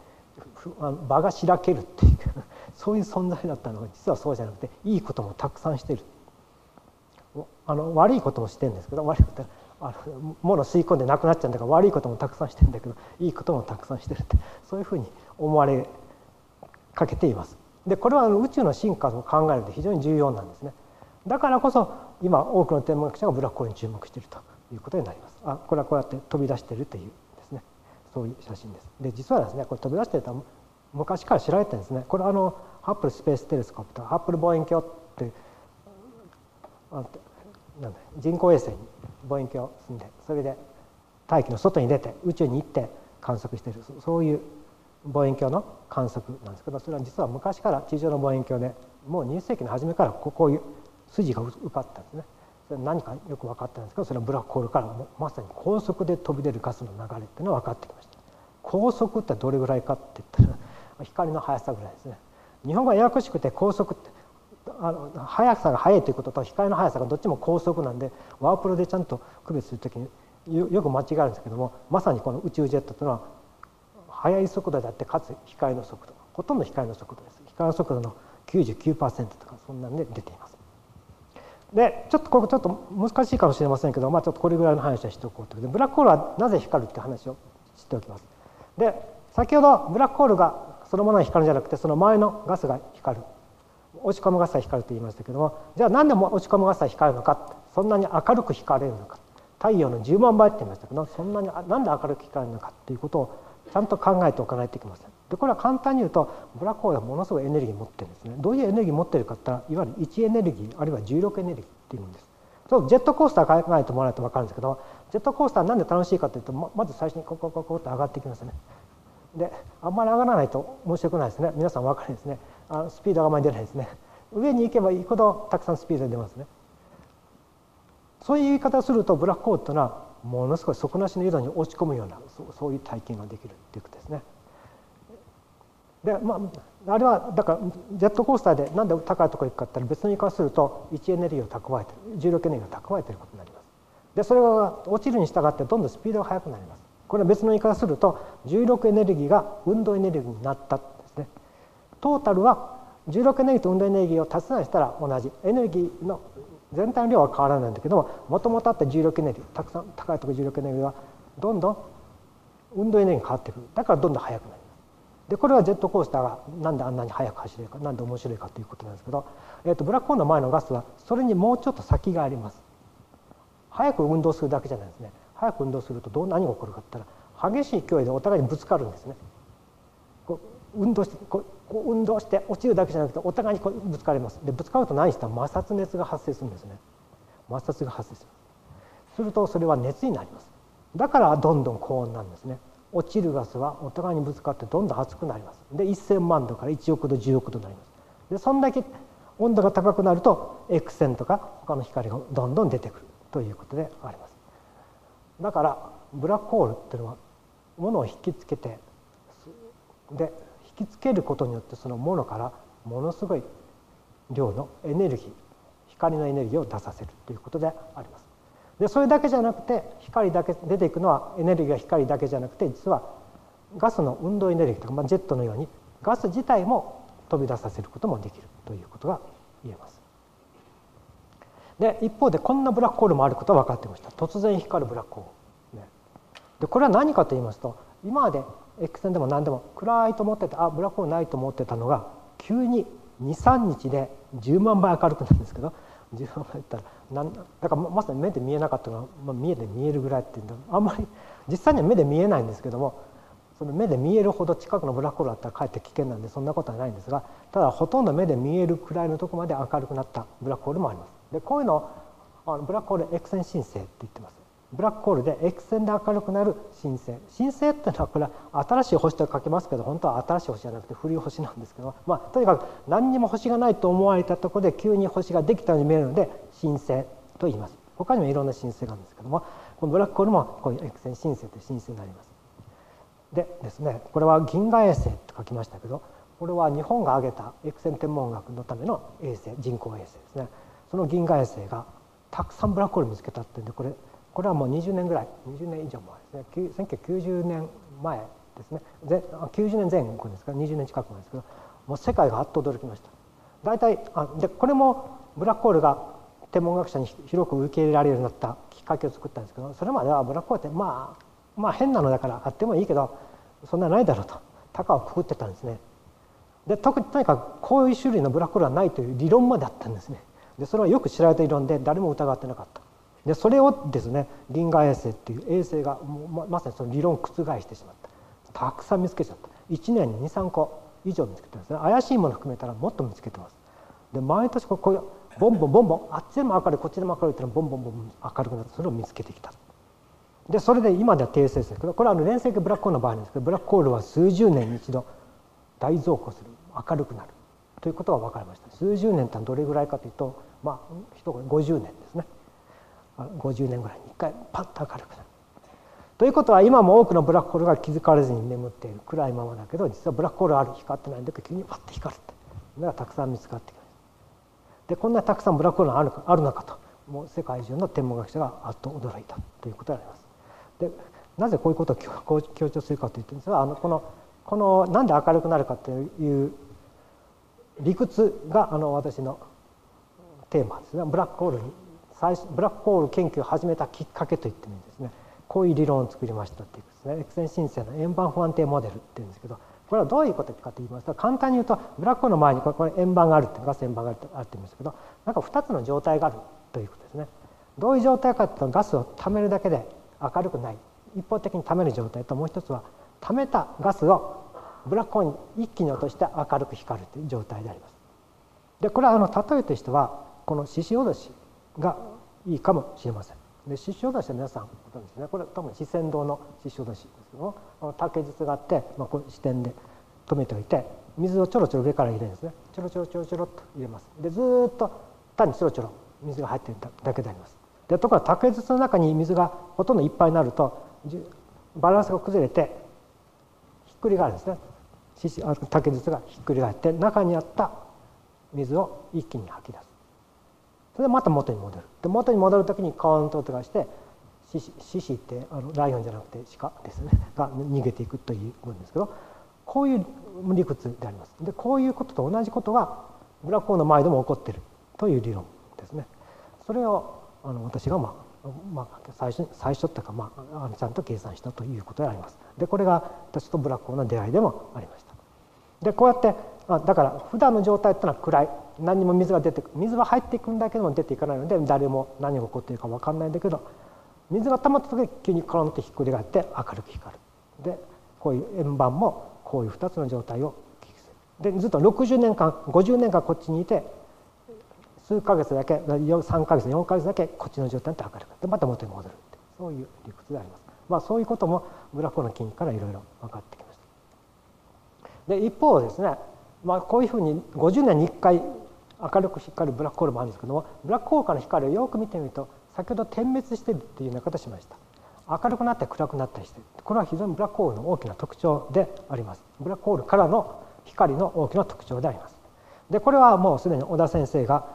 場がしらけるっていう そういう存在だったのが実はそうじゃなくていいこともたくさんしてる。あの悪いこともしてるんですけど悪いことはあの物吸い込んでなくなっちゃうんだから悪いこともたくさんしてるんだけどいいこともたくさんしてるって そういうふうに思われかけています。でこれは宇宙の進化を考えると非常に重要なんですね。だからこそ今多くの天文学者がブラックホールに注目しているということになります。あこれはこうやって飛び出しているというですねそういう写真です。で実はですねこれ飛び出していると昔から知られてるんですね。これはあのハッブルスペーステレスコープとハッブル望遠鏡ってなんだ人工衛星に望遠鏡を積んでそれで大気の外に出て宇宙に行って観測しているそういう望遠鏡の観測なんですけどそれは実は昔から地上の望遠鏡でもう20世紀の初めからこういう筋が浮かったんですね。それ何かよく分かったんですけどそれはブラックホールからまさに高速で飛び出るガスの流れっていうのが分かってきました。高速ってどれぐらいかって言ったら光の速さぐらいですね。日本語はややこしくて高速ってあの速さが速いということと光の速さがどっちも高速なんでワープロでちゃんと区別する時によく間違えるんですけどもまさにこの宇宙ジェットというのは速い速度であってかつ光の速度ほとんど光の速度です。光の速度の99%とかそんなんで出ています。でちょっとここちょっと難しいかもしれませんけど、まあ、ちょっとこれぐらいの話はしておこうということでブラックホールはなぜ光るって話をしておきます。で先ほどブラックホールがそのものが光るんじゃなくてその前のガスが光る。落ち込むガスは光ると言いましたけどもじゃあ何でも落ち込むガスは光るのか？そんなに明るく光れるのか？太陽の10万倍って言いましたけどそんなになんで明るく光るのか？っていうことをちゃんと考えておかないといけません。でこれは簡単に言うとブラックホールはものすごいエネルギー持ってるんですね。どういうエネルギー持ってるかっていわゆる位置エネルギーあるいは重力エネルギーっていうものです。そうジェットコースター考えてもらうと分かるんですけどジェットコースターなんで楽しいかというとまず最初にここここって上がっていきますね。であんまり上がらないと面白くないですね皆さん分かるんですねあスピードがあまり出ないですね上に行けばいいほどたくさんスピードが出ますねそういう言い方をするとブラックホールというのはものすごい底なしの井戸に落ち込むようなそういう体験ができるっていうことですね。でまあ、あれはだからジェットコースターでなんで高いところ行くかって別の言い方すると位置エネルギーを蓄えてる重力エネルギーを蓄えてることになります。でそれが落ちるに従ってどんどんスピードが速くなります。これは別の言い方すると重力エネルギーが運動エネルギーになった。トータルは重力エネルギーと運動エネルギーを足し算したら同じエネルギーの全体の量は変わらないんだけどももともとあった重力エネルギーたくさん高いところ重力エネルギーはどんどん運動エネルギーが変わってくるだからどんどん速くなります。でこれはジェットコースターがなんであんなに速く走れるかなんで面白いかということなんですけど、えー、とブラックホールの前のガスはそれにもうちょっと先があります。速く運動するだけじゃないですね。速く運動するとどう何が起こるかって言ったら激しい勢いでお互いにぶつかるんですね。こう運動してこうこう運動して落ちるだけじゃなくてお互いにこうぶつかります。でぶつかると何した？ら摩擦熱が発生するんですね。摩擦が発生する。するとそれは熱になります。だからどんどん高温なんですね。落ちるガスはお互いにぶつかってどんどん熱くなります。で1000万度から1億度10億度になります。でそんだけ温度が高くなると X 線とか他の光がどんどん出てくるということであります。だからブラックホールっていうのはものを引きつけてできつけることによってそのものからものすごい量のエネルギー光のエネルギーを出させるということであります。でそれだけじゃなくて光だけ出ていくのはエネルギーが光だけじゃなくて実はガスの運動エネルギーとか、まあ、ジェットのようにガス自体も飛び出させることもできるということが言えます。で一方でこんなブラックホールもあることは分かってました突然光るブラックホール、ね、でこれは何かと言いますと今まで X 線でも何でも暗いと思っててあブラックホールないと思ってたのが急に23日で10万倍明るくなるんですけど10万倍ったらなんだからまさに目で見えなかったのが、まあ、目で見えるぐらいっていうのあんまり実際には目で見えないんですけどもその目で見えるほど近くのブラックホールだったらかえって危険なんでそんなことはないんですがただほとんど目で見えるくらいのところまで明るくなったブラックホールもあります。でこういうのあのブラックホール X 線申請って言ってます。ブラックホールで X 線で明るくなる新星。新星っていうのはこれは新しい星と書きますけど本当は新しい星じゃなくて古い星なんですけど、まあ、とにかく何にも星がないと思われたところで急に星ができたように見えるので新星と言います。他にもいろんな新星があるんですけどもこのブラックホールもこういう X 線新星という新星になります。でですねこれは銀河衛星と書きましたけどこれは日本が挙げた X 線天文学のための衛星人工衛星ですね。その銀河衛星がたくさんブラックホール見つけたってんでこれこれはもう20年ぐらい20年以上前ですね。1990年前ですね。90年前後ですか？ら20年近く前ですけどもう世界があっと驚きました。大体あでこれもブラックホールが天文学者に広く受け入れられるようになったきっかけを作ったんですけどそれまではブラックホールってまあまあ変なのだからあってもいいけどそんなないだろうと。高をくくってたんですね。で特にとにかくこういう種類のブラックホールはないという理論まであったんですね。でそれはよく知られた理論で誰も疑ってなかった。でそれをですね銀河衛星っていう衛星がまさにその理論を覆してしまった。たくさん見つけちゃった。1年に23個以上見つけてますね。怪しいもの含めたらもっと見つけてます。で毎年こういうボンボンボンボンあっちでも明るいこっちでも明るいっていうのボンボンボン明るくなってそれを見つけてきた。でそれで今では定性ですけどこれはあの連星系ブラックホールの場合なんですけどブラックホールは数十年に一度大増加する。明るくなる。ということが分かりました。数十年ってどれぐらいかというとまあ一言50年ですね。50年ぐらいに1回パッと明るくなる。ということは今も多くのブラックホールが気づかれずに眠っている暗いままだけど実はブラックホールある光ってないんだけど急にパッと光るってのがたくさん見つかってきます。でこんなにたくさんブラックホールがあるかあるのかともう世界中の天文学者があっと驚いたということであります。でなぜこういうことを強調するかというとですがあのこのこのなんで明るくなるかという理屈があの私のテーマですねブラックホールに最初ブラックホール研究を始めたきっかけといってもいいですねこういう理論を作りましたっていうですね X 線申請の円盤不安定モデルっていうんですけどこれはどういうことかと言いますと簡単に言うとブラックホールの前にこれ円盤があるっていうガス円盤があるって言うんですけどなんか2つの状態があるということですね。どういう状態かというとガスを溜めるだけで明るくない一方的に溜める状態ともう一つは溜めたガスをブラックホールに一気に落として明るく光るという状態であります。でこれはあの例えとしてはこの獅子おどしがいいかもしれません。で獅子おどしは皆さんご存知ですね。これ多分四川堂の獅子おどしですけども竹筒があって、まあ、こう支点で止めておいて水をちょろちょろ上から入れるんですね。ちょろちょろちょろちょろっと入れます。でずっと単にちょろちょろ水が入っているだけであります。でところが竹筒の中に水がほとんどいっぱいになるとバランスが崩れてひっくり返るんですね。竹筒がひっくり返って中にあった水を一気に吐き出す。それでまた元に戻るで元に戻る時にカウントとかして獅子ってあのライオンじゃなくて鹿ですね が逃げていくという部分ですけどこういう理屈でありますでこういうことと同じことがブラックホールの前でも起こっているという理論ですねそれをあの私がまあまあ、最初最初っていうか、まあ、あのちゃんと計算したということであります。でこれが私とブラックホールの出会いでもありました。でこうやってだから普段の状態っていうのは暗い何にも水が出て水は入っていくんだけども出ていかないので誰も何が起こっているか分かんないんだけど水が溜まった時に急にコロンとひっくり返って明るく光る。でこういう円盤もこういう2つの状態をでずっと60年間50年間こっちにいて数ヶ月だけ3ヶ月4ヶ月だけこっちの状態に明るくでまた元に戻るそういう理屈であります。まあ、そういうこともブラックホールの筋からいろいろ分かってきました。で一方ですね、まあ、こういうふうに50年に1回明るく光るブラックホールもあるんですけどもブラックホールから光をよく見てみると先ほど点滅しているというような形しました。明るくなったり暗くなったりしてこれは非常にブラックホールの大きな特徴であります。ブラックホールからの光の大きな特徴であります。でこれはもうすでに小田先生が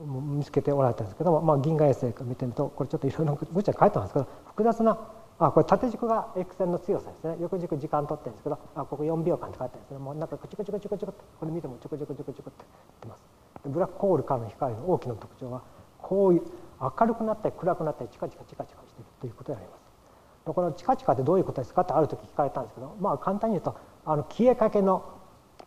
見つけておられたんですけども、まあ、銀河衛星から見てみるとこれちょっといろいろぐちゃ書いてますけど複雑なあこれ縦軸が X 線の強さですね。横軸時間取ってるんですけどあここ4秒間って書いてあるんですけどもうなんかチコチコチコチコってこれ見てもチョコチョコチョコチョコってってます。ブラックホールからの光の大きな特徴はこういう明るくなったり暗くなったりチカチカチカチカしているということであります。このチカチカってどういうことですかってある時聞かれたんですけどまあ簡単に言うとあの消えかけの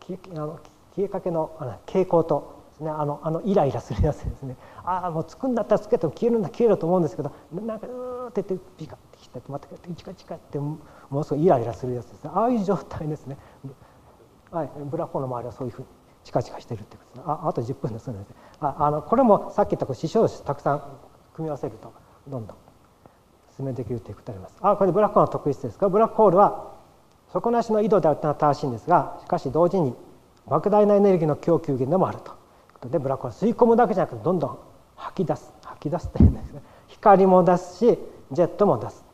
消えあの消えかけのあの傾向とね。あのあのイライラするやつですね。ああもうつくんだったらつけても消えるんだ消えると思うんですけどなんかうーって言ってピカってきてまたチカチカってものすごいイライラするやつですね。ああいう状態ですね、はい、ブラックホールの周りはそういうふうにチカチカしてるってことですね。ああと10分ですのでああのこれもさっき言った師匠たくさん組み合わせるとどんどん説明できるということであります。あこれブラックホールの特質ですがブラックホールは底なしの緯度であるというのは正しいんですがしかし同時に莫大なエネルギーの供給源でもあると。とでブラックホール吸い込むだけじゃなくてどんどん吐き出す。吐き出すというんですね。光も出すしジェットも出す。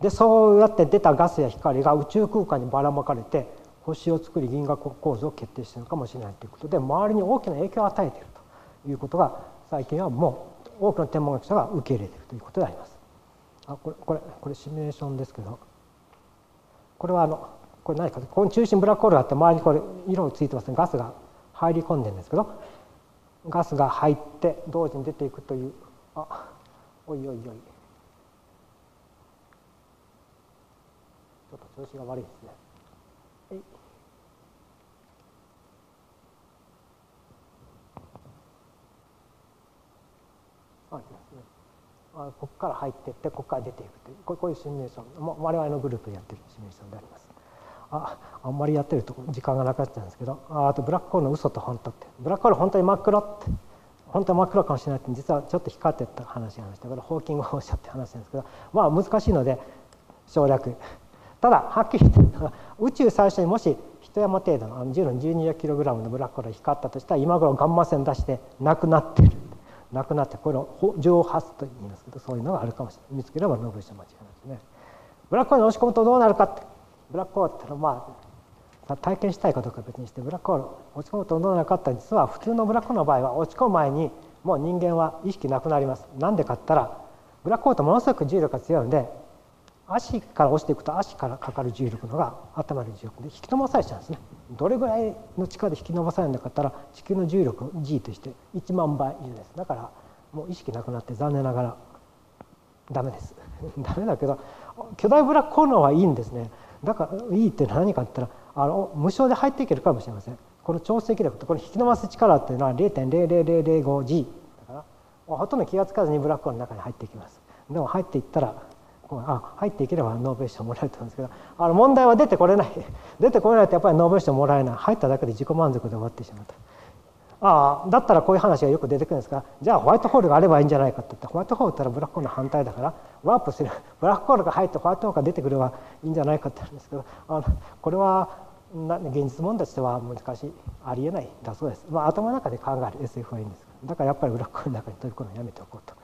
でそうやって出たガスや光が宇宙空間にばらまかれて星を作り銀河構造を決定しているのかもしれないということで周りに大きな影響を与えているということが最近はもう多くの天文学者が受け入れているということであります。あこれこれこれシミュレーションですけどこれはあのこれ何かここに中心ブラックホールがあって周りにこれ色がついてますね。ガスが入り込んでるんですけどガスが入って同時に出ていくというあおいおいおいちょっと調子が悪いですね。はいあここから入っていってここから出ていくというこういうシミュレーション我々のグループでやってるシミュレーションであります。ああんまりやってると時間がなくなっちゃうんですけどああとブラックホールの嘘と本当って。ブラックホール本当に真っ黒って。本当は真っ黒かもしれないって実はちょっと光ってた話がありました。これホーキング放射って話なんですけどまあ難しいので省略。ただはっきり言って宇宙最初にもし一山程度の10の12キログラムのブラックホールが光ったとしたら今頃ガンマ線出してなくなってる。なくなってこれを蒸発と言いますけどそういうのがあるかもしれない。見つければノーベル賞間違いないですね。ブラックホールに押し込むとどうなるかって。ブラックホールってのはまあ体験したいかどうか別にしてブラックホール落ち込むとどうなるかって実は普通のブラックホールの場合は落ち込む前にもう人間は意識なくなります。なんでかったらブラックホールってものすごく重力が強いので足から落ちていくと足からかかる重力のが頭の重力で引き伸ばされちゃうんですね。どれぐらいの力で引き伸ばされるんだかったら地球の重力 G として1万倍いるです。だからもう意識なくなって残念ながらダメです。ダメだけど巨大ブラックホールの方がいいんですね。だからいいって何かって言ったらあの無償で入っていけるかもしれません。この調整力とこの引き伸ばす力っていうのは 0.00005G だからほとんど気が付かずにブラックホールの中に入っていきます。でも入っていったらあ入っていければノーベル賞もらえると思うんですけどあの問題は出てこれない。出てこれないとやっぱりノーベル賞もらえない。入っただけで自己満足で終わってしまうと。ああだったらこういう話がよく出てくるんですがじゃあホワイトホールがあればいいんじゃないかって言ってホワイトホールったらブラックホールの反対だからワープするブラックホールが入ってホワイトホールが出てくればいいんじゃないかって言うんですけどあのこれは現実問題としては難しいありえないだそうです、まあ、頭の中で考える SF はいいんですだからやっぱりブラックホールの中に取り込むのやめておこうと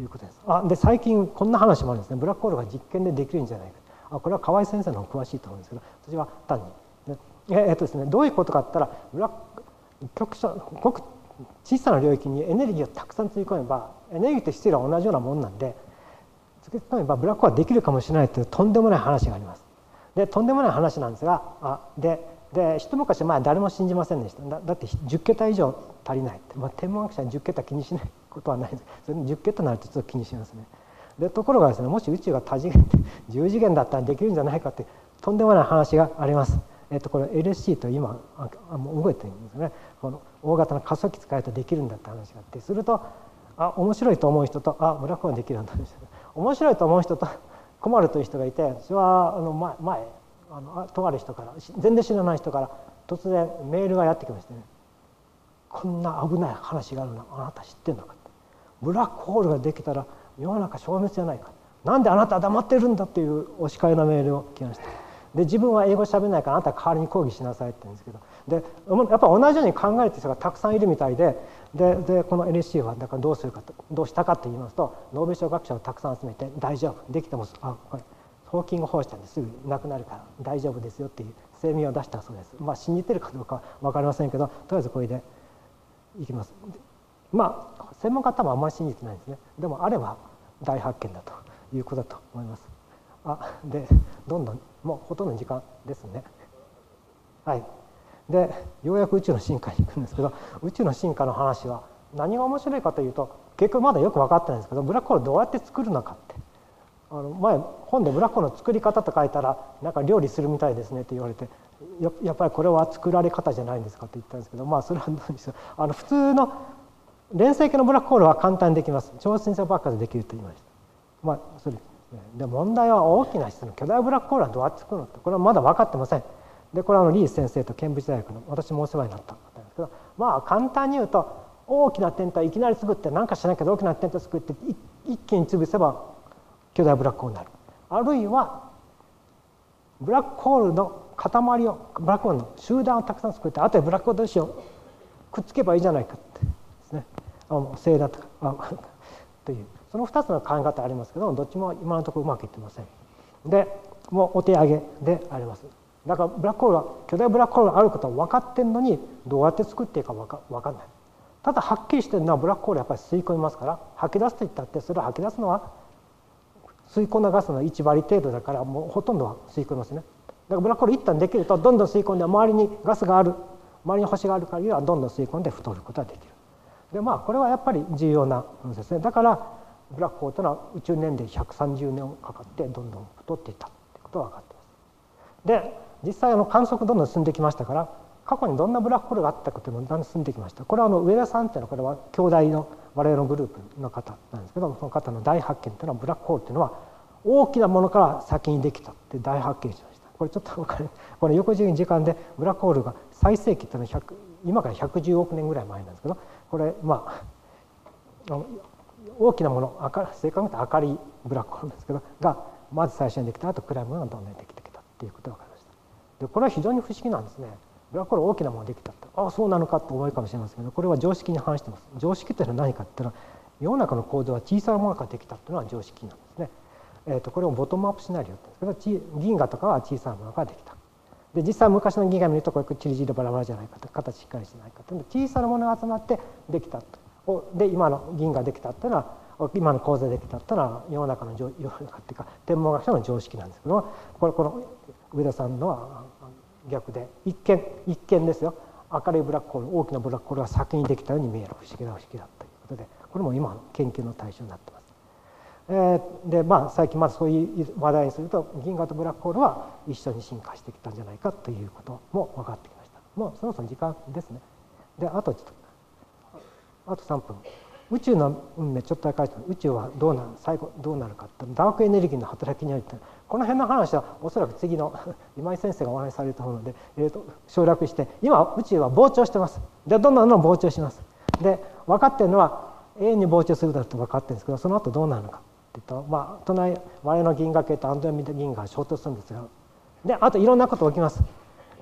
いうことです。あで最近こんな話もあるんですね。ブラックホールが実験でできるんじゃないかあこれは河合先生の方が詳しいと思うんですけど私は単に、ね、えっとですね、どういうことかって言ったらブラック極ごく小さな領域にエネルギーをたくさんつぎ込めばエネルギーと質量は同じようなもんなんでつぎ込めばブラックホールはできるかもしれないというとんでもない話があります。でとんでもない話なんですがあでで一昔前誰も信じませんでした。だだって10桁以上足りない、まあ、天文学者は10桁気にしないことはないです。それ10桁になるとちょっと気にしますね。でところがですねもし宇宙が多次元で 10次元だったらできるんじゃないかってとんでもない話があります。えっと、これ LSC と今動いてるんですね。この大型の加速器使えたらできるんだって話があってするとあ面白いと思う人とあブラックホールできるんだ面白いと思う人と困るという人がいて私はあの前前あのとある人から全然知らない人から突然メールがやってきましてね。こんな危ない話があるのあなた知ってんのかって。ブラックホールができたら世の中消滅じゃないか。なんであなたは黙ってるんだっていうお叱りのメールを来ましたで自分は英語しゃべれないからあなたは代わりに抗議しなさいって言うんですけどでやっぱ同じように考えてる人がたくさんいるみたいでででこの NSC はだからどうするかどうしたかと言いますとノーベル賞学者をたくさん集めて大丈夫できてもあこれホーキング放射です。ぐなくなるから大丈夫ですよっていう声明を出したそうです。まあ信じてるかどうかは分かりませんけどとりあえずこれでいきます。まあ専門家多分あんまり信じてないんですね。でもあれば大発見だということだと思います。あでどんどんもうほとんど時間ですね。はい。でようやく宇宙の進化に行くんですけど宇宙の進化の話は何が面白いかというと結局まだよく分かってないんですけどブラックホールどうやって作るのかって。あの前本でブラックホールの作り方と書いたらなんか料理するみたいですねって言われてややっぱりこれは作られ方じゃないんですかって言ったんですけどまあそれはどうでしょう。あの普通の連星系のブラックホールは簡単にできます。超新星爆発できると言いました。まあそれで問題は大きな質の巨大ブラックホールはどうやって作るのって。これはまだ分かってません。でこれはあのリース先生とケンブリッジ大学の私もお世話になったんですけどまあ簡単に言うと大きな天体いきなり作って何かしなきゃ大きな天体作って一気に潰せば巨大ブラックホールになるあるいはブラックホールの塊をブラックホールの集団をたくさん作ってあとでブラックホール同士をくっつけばいいじゃないかってですね正だとか というその2つの考え方ありますけどどっちも今のところうまくいってません。でもうお手上げであります。だからブラックホールは巨大ブラックホールがあることは分かってんのにどうやって作っていいか分か分かんない。ただはっきりしてるのはブラックホールやっぱり吸い込みますから吐き出すといったってそれを吐き出すのは吸い込んだガスの1割程度だからもうほとんどは吸い込みますね。だからブラックホール一旦できるとどんどん吸い込んで周りにガスがある周りに星がある限りはどんどん吸い込んで太ることができる。でまあこれはやっぱり重要なものですね。だからブラックホールというのは宇宙年齢130年かかってどんどん太っていったということが分かってます。で実際あの観測どんどん進んできましたから過去にどんなブラックホールがあったかというのもだんだん進んできました。これはあの上田さんというのはこれは兄弟の我々のグループの方なんですけどその方の大発見というのはブラックホールというのは大きなものから先にできたって大発見しました。これちょっとこれ横軸に時間でブラックホールが最盛期というのは今から110億年ぐらい前なんですけどこれまあ大きなもの正確に言うと明るいブラックホールなんですけどがまず最初にできた後暗いものがどんどんできてきたっていうことが分かりましたでこれは非常に不思議なんですね。ブラックホール大きなものができたって。ああそうなのかと思うかもしれませんけどこれは常識に反してます。常識というのは何かっていうのは世の中の構造は小さなものができたっていうのは常識なんですね、えー、とこれをボトムアップシナリオって言うんですけど銀河とかは小さなものができた。で実際昔の銀河見るとこれチリチリバラバラじゃないかと形しっかりしてないかと小さなものが集まってできたと。で今の銀河できたっていうのは今の構造できたっていうのは世の中の世の中っていうか天文学者の常識なんですけどもこれこの上田さんのは逆で一見一見ですよ明るいブラックホール大きなブラックホールが先にできたように見える不思議な不思議だということでこれも今の研究の対象になってます。えー、でまあ最近まずそういう話題にすると銀河とブラックホールは一緒に進化してきたんじゃないかということも分かってきました。もうそろそろ時間ですね。であとちょっとあと3分。宇宙の運命ちょっと書いて宇宙はどうなる最後どうなるかってダークエネルギーの働きによってこの辺の話はおそらく次の 今井先生がお話しされると思うので、えーと、省略して今宇宙は膨張してます。でどんどんどん膨張します。で分かってるのは永遠に膨張するだと分かってるんですけどその後どうなるのかっていうとまあ隣我の銀河系とアンドロメダ銀河が衝突するんですがであといろんなこと起きます。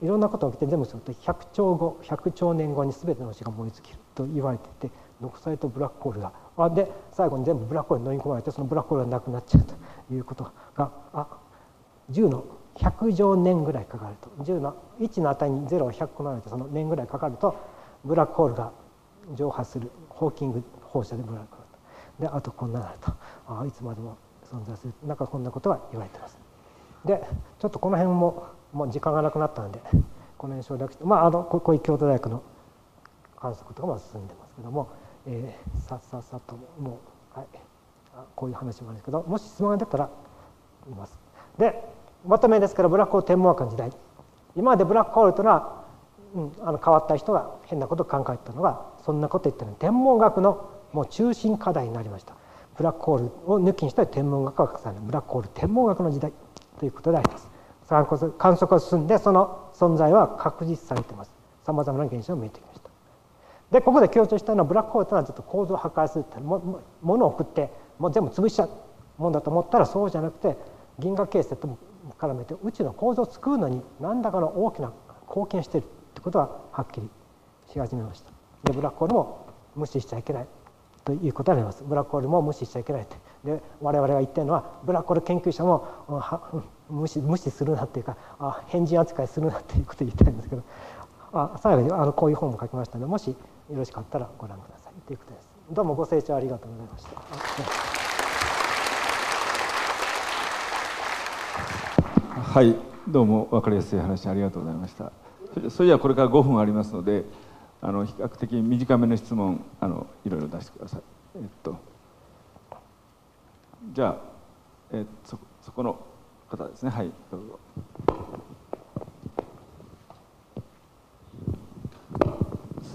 いろんなこと起きて全部すると100兆後100兆年後に全ての星が燃え尽きると言われていて独裁とブラックホールがあで最後に全部ブラックホールに飲み込まれてそのブラックホールがなくなっちゃうということがあ10の100乗年ぐらいかかると10の1の値に0を100個なるとその年ぐらいかかるとブラックホールが蒸発するホーキング放射でブラックホールであとこんななるとあいつまでも存在するなんかこんなことが言われてます。でちょっとこの辺ももう時間がなくなったのでこの辺省略してまああのこういう京都大学の観測とかも進んでますけども。えー、さっさっさともう、はい、こういう話もあるんですけどもし質問が出たら言います。でまとめですからブラックホール天文学の時代今までブラックホールというのは、うん、あの変わった人が変なことを考えたのがそんなこと言ってる天文学のもう中心課題になりました。ブラックホールを抜きにした天文学がされるブラックホール天文学の時代ということであります。観測が進んでその存在は確実されています。さまざまな現象が見えてきます。でここで強調したいのはブラックホールというのはちょっと構造を破壊するもものを送ってもう全部潰しちゃうもんだと思ったらそうじゃなくて銀河形成とも絡めて宇宙の構造を作るのに何らかの大きな貢献しているってことははっきりし始めました。でブラックホールも無視しちゃいけないということになります。ブラックホールも無視しちゃいけないって。で我々が言ってるのはブラックホール研究者も無視無視するなっていうかあ変人扱いするなっていうことを言いたいんですけどあ最後にあのこういう本も書きましたのでもしよろしかったらご覧くださいということです。どうもご清聴ありがとうございました。はい、どうも分かりやすい話ありがとうございました。それではこれから5分ありますので、あの比較的短めの質問あのいろいろ出してください。えっとじゃあ、えそそこの方ですね。はい、どうぞ。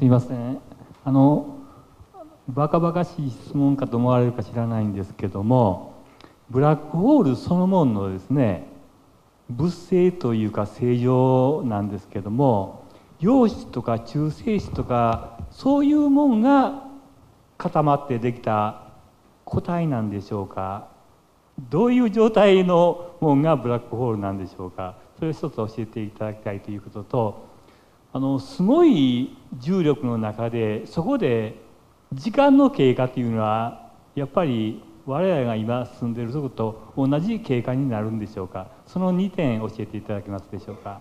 すいません。あのバカバカしい質問かと思われるか知らないんですけどもブラックホールそのもののですね物性というか正常なんですけども陽子とか中性子とかそういうもんが固まってできた個体なんでしょうか。どういう状態のものがブラックホールなんでしょうか。それを一つ教えていただきたいということとあのすごい重力の中でそこで時間の経過というのはやっぱり我々が今住んでいるとこと同じ経過になるんでしょうか？その2点教えていただけますでしょうか？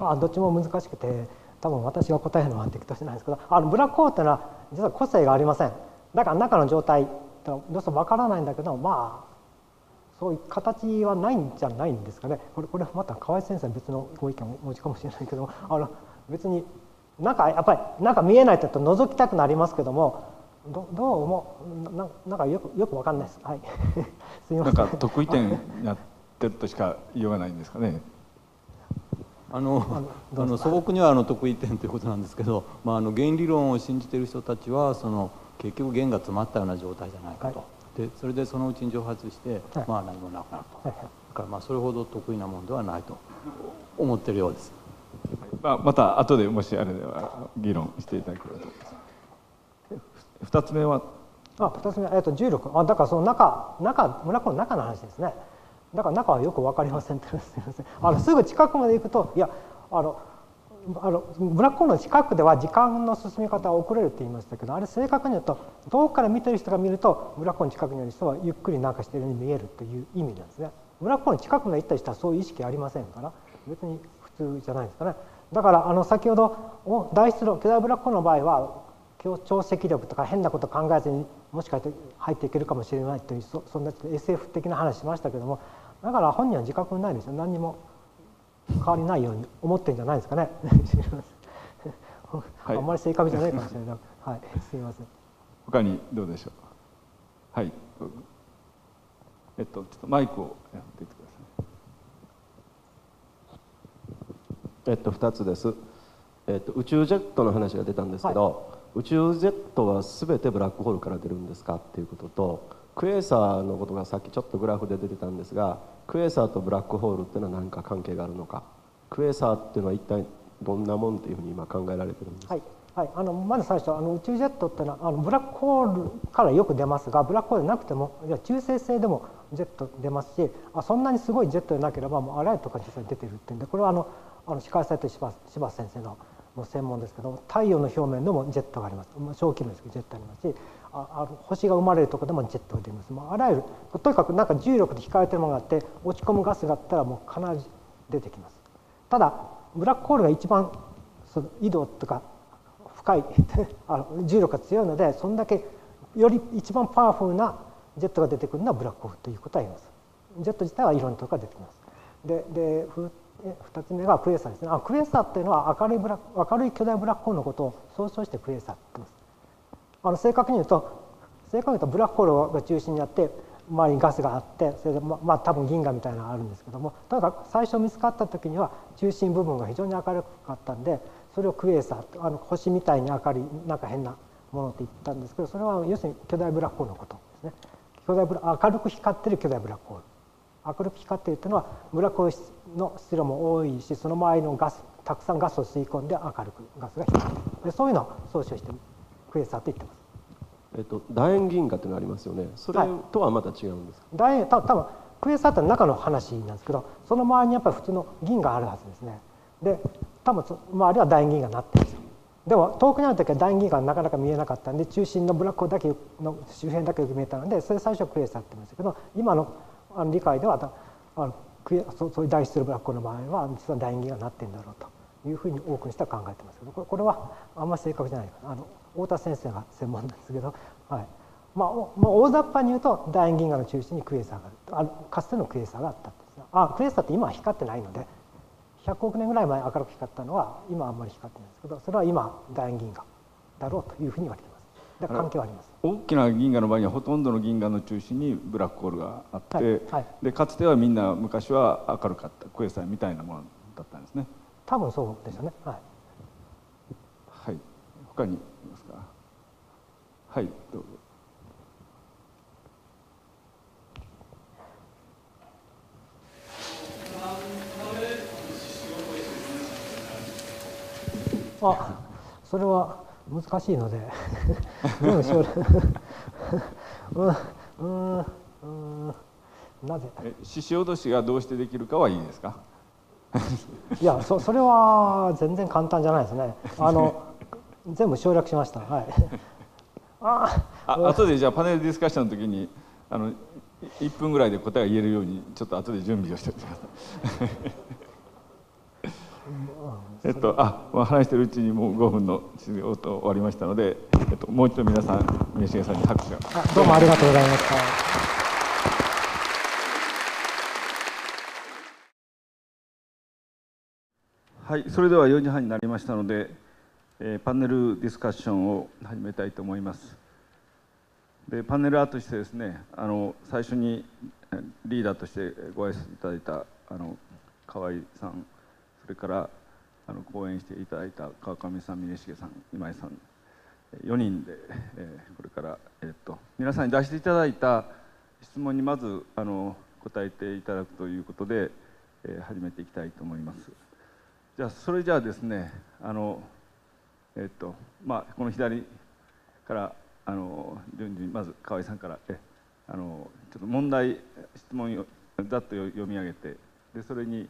あどっちも難しくて多分私が答えるのは適当じゃないですけどあのブラックホールっていうのは実は個性がありません。だから中の状態どうしてもわからないんだけどまあそういう形はないんじゃないんですかね。これこれまた河合先生別のご意見をお持ちかもしれないけどあの別に中やっぱり中見えないと覗きたくなりますけどもどどうもななんかよくよくわかんないです。はい。すみません。なんか得意点やってるとしか言いようがないんですかね？あのあの素朴にはあの得意点ということなんですけど、まあ、あの原理論を信じている人たちはその結局弦が詰まったような状態じゃないかと、はい、でそれでそのうちに蒸発して、はい、まあ何もなくなると、はい、だからまあそれほど得意なものではないと思ってるようです。まあ、また後でもしあれでは議論していただければと思います。二つ目は？あ二つ目、えっと、重力あだからその中中村子の中の話ですね。だから中はよく分かりませんって。すみません。あのすぐ近くまで行くといやあのあのブラックホールの近くでは時間の進み方は遅れるって言いましたけどあれ正確に言うと遠くから見てる人が見るとブラックホールの近くにいる人はゆっくりなんかしてるように見えるという意味なんですね。ブラックホールの近くまで行った人はそういう意識ありませんから別に普通じゃないですかね。だからあの先ほど大質量巨大ブラックホールの場合は潮積力とか変なこと考えずにもしかして入っていけるかもしれないというそそんな SF 的な話しましたけどもだから本人は自覚ないんですよ。何にも変わりないように思ってるんじゃないですかね。はい、あんまり正確じゃないかもしれない。はい。すみません。他にどうでしょう？はい。えっとちょっとマイクをやっていてくださいえっと2つです、えっと、宇宙ジェットの話が出たんですけど、はい。宇宙ジェットは全てブラックホールから出るんですかっていうこととクエーサーのことがさっきちょっとグラフで出てたんですがクエーサーとブラックホールっていうのは何か関係があるのか。クエーサーっていうのは一体どんなもんっていうふうに今考えられてるんですか、はいはい、あのまず最初あの宇宙ジェットっていうのはあのブラックホールからよく出ますがブラックホールなくてもいや中性性でもジェット出ますしあそんなにすごいジェットでなければもうあらゆるとこに実際出てるっていうんでこれはあのあの司会されてる柴柴先生のの専門ですけど太陽の表面でもジェットがあります。小規模ですけどジェットありますしああの星が生まれるとこでもジェットが出ます。もうあらゆるとにかくなんか重力で引かれてるものがあって落ち込むガスがあったらもう必ず出てきます。ただブラックホールが一番その緯度とか深い あの重力が強いのでそんだけより一番パワフルなジェットが出てくるのはブラックホールということは言います。ジェット自体はいろんなところから出てきます。でで2つ目がクエーサーですねあクエーサーっていうのは明るいブラ明るい巨大ブラックホールのことを総称してクエーサーって言ってますあの正確に言うと正確に言うとブラックホールが中心にあって周りにガスがあってそれでままあ多分銀河みたいなのがあるんですけどもただ最初見つかった時には中心部分が非常に明るかったんでそれをクエーサーあの星みたいに明るいなんか変なものって言ったんですけどそれは要するに巨大ブラックホールのことですね。巨大ブラ明るく光ってる巨大ブラックホール。明るく光っているというのはブラックホールの質量も多いしその周りのガスたくさんガスを吸い込んで明るくガスが光る。でそういうのを総称してクエーサーと言ってます。えっと、楕円銀河ってのありますよね。それとはまた違うんですか、はい、楕円た多分クエーサーって中の話なんですけどその周りにやっぱり普通の銀があるはずですね。で多分周りは楕円銀河になってるんですよ。でも遠くにある時は楕円銀河がなかなか見えなかったんで中心のブラックホールだけの周辺だけよく見えたのでそれ最初はクエーサーって言いましたけど今のあの理解ではあのそういう大質するブラックホールの場合は実は楕円銀河になってるんだろうというふうに多くの人は考えてますけどこれはあんまり正確じゃない。あの太田先生が専門なんですけど、はいまあ、まあ、大雑把に言うと楕円銀河の中心にクエーサーがある。かつてのクエーサーがあったんですあクエーサーって今は光ってないので100億年ぐらい前明るく光ったのは今はあんまり光ってないんですけどそれは今楕円銀河だろうというふうに言われています。関係はあります。大きな銀河の場合にはほとんどの銀河の中心にブラックホールがあって、はい。はい、でかつてはみんな昔は明るかったクエーサーみたいなものだったんですね。多分そうでしょうね。はい、はい、他にいますか？はい。どうぞあそれは難しいので。うん うんうんなぜ？獅子落としがどうしてできるかはいいですか？いやそそれは全然簡単じゃないですね。あの全部省略しました。はい。ああ後でじゃあパネルディスカッションの時にあの1分ぐらいで答えが言えるようにちょっと後で準備をしておいてくださいえっとあ、まあ、話してるうちにもう5分の質疑応答終わりましたので、えっと、もう一度皆さん峰重さんに拍手を。どうもありがとうございました。はいそれでは4時半になりましたので、えー、パネルディスカッションを始めたいと思います。でパネラーとしてですねあの最初にリーダーとしてご挨拶いただいたあの河合さんそれからあの講演していただいた川上さん峰重さん今井さん4人で、えー、これから、えー、っと皆さんに出していただいた質問にまずあの答えていただくということで、えー、始めていきたいと思います。じゃあそれじゃあですねあのえっとまあこの左からあの順次まず河合さんからえあのちょっと問題質問をざっと読み上げてでそれに、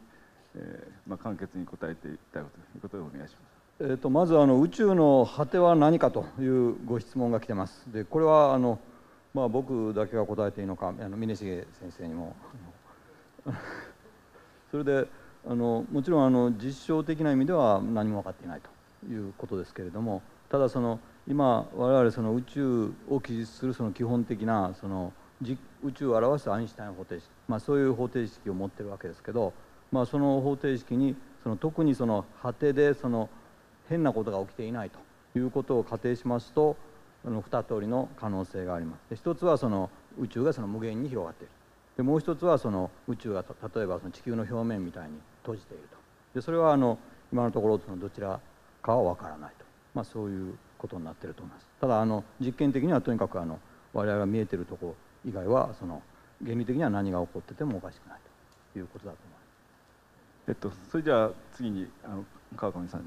えーまあ、簡潔に答えていただくということでお願いします。えーと、まずあの宇宙の果ては何かというご質問が来てますでこれはあの、まあ、僕だけが答えていいのかあの峰重先生にも それであのもちろんあの実証的な意味では何も分かっていないということですけれどもただその今我々その宇宙を記述するその基本的なその宇宙を表すアインシュタイン方程式、まあ、そういう方程式を持ってるわけですけど、まあ、その方程式にその特にその果てでその変なことが起きていないということを仮定しますとあの2通りの可能性があります。で一つはその宇宙がその無限に広がっているでもう一つはその宇宙が例えばその地球の表面みたいに閉じているとでそれはあの今のところそのどちらかは分からないと、まあ、そういうことになっていると思いますただあの実験的にはとにかくあの我々が見えているところ以外はその原理的には何が起こっててもおかしくないということだと思います。えっと、それじゃあ次にあの川上さんに。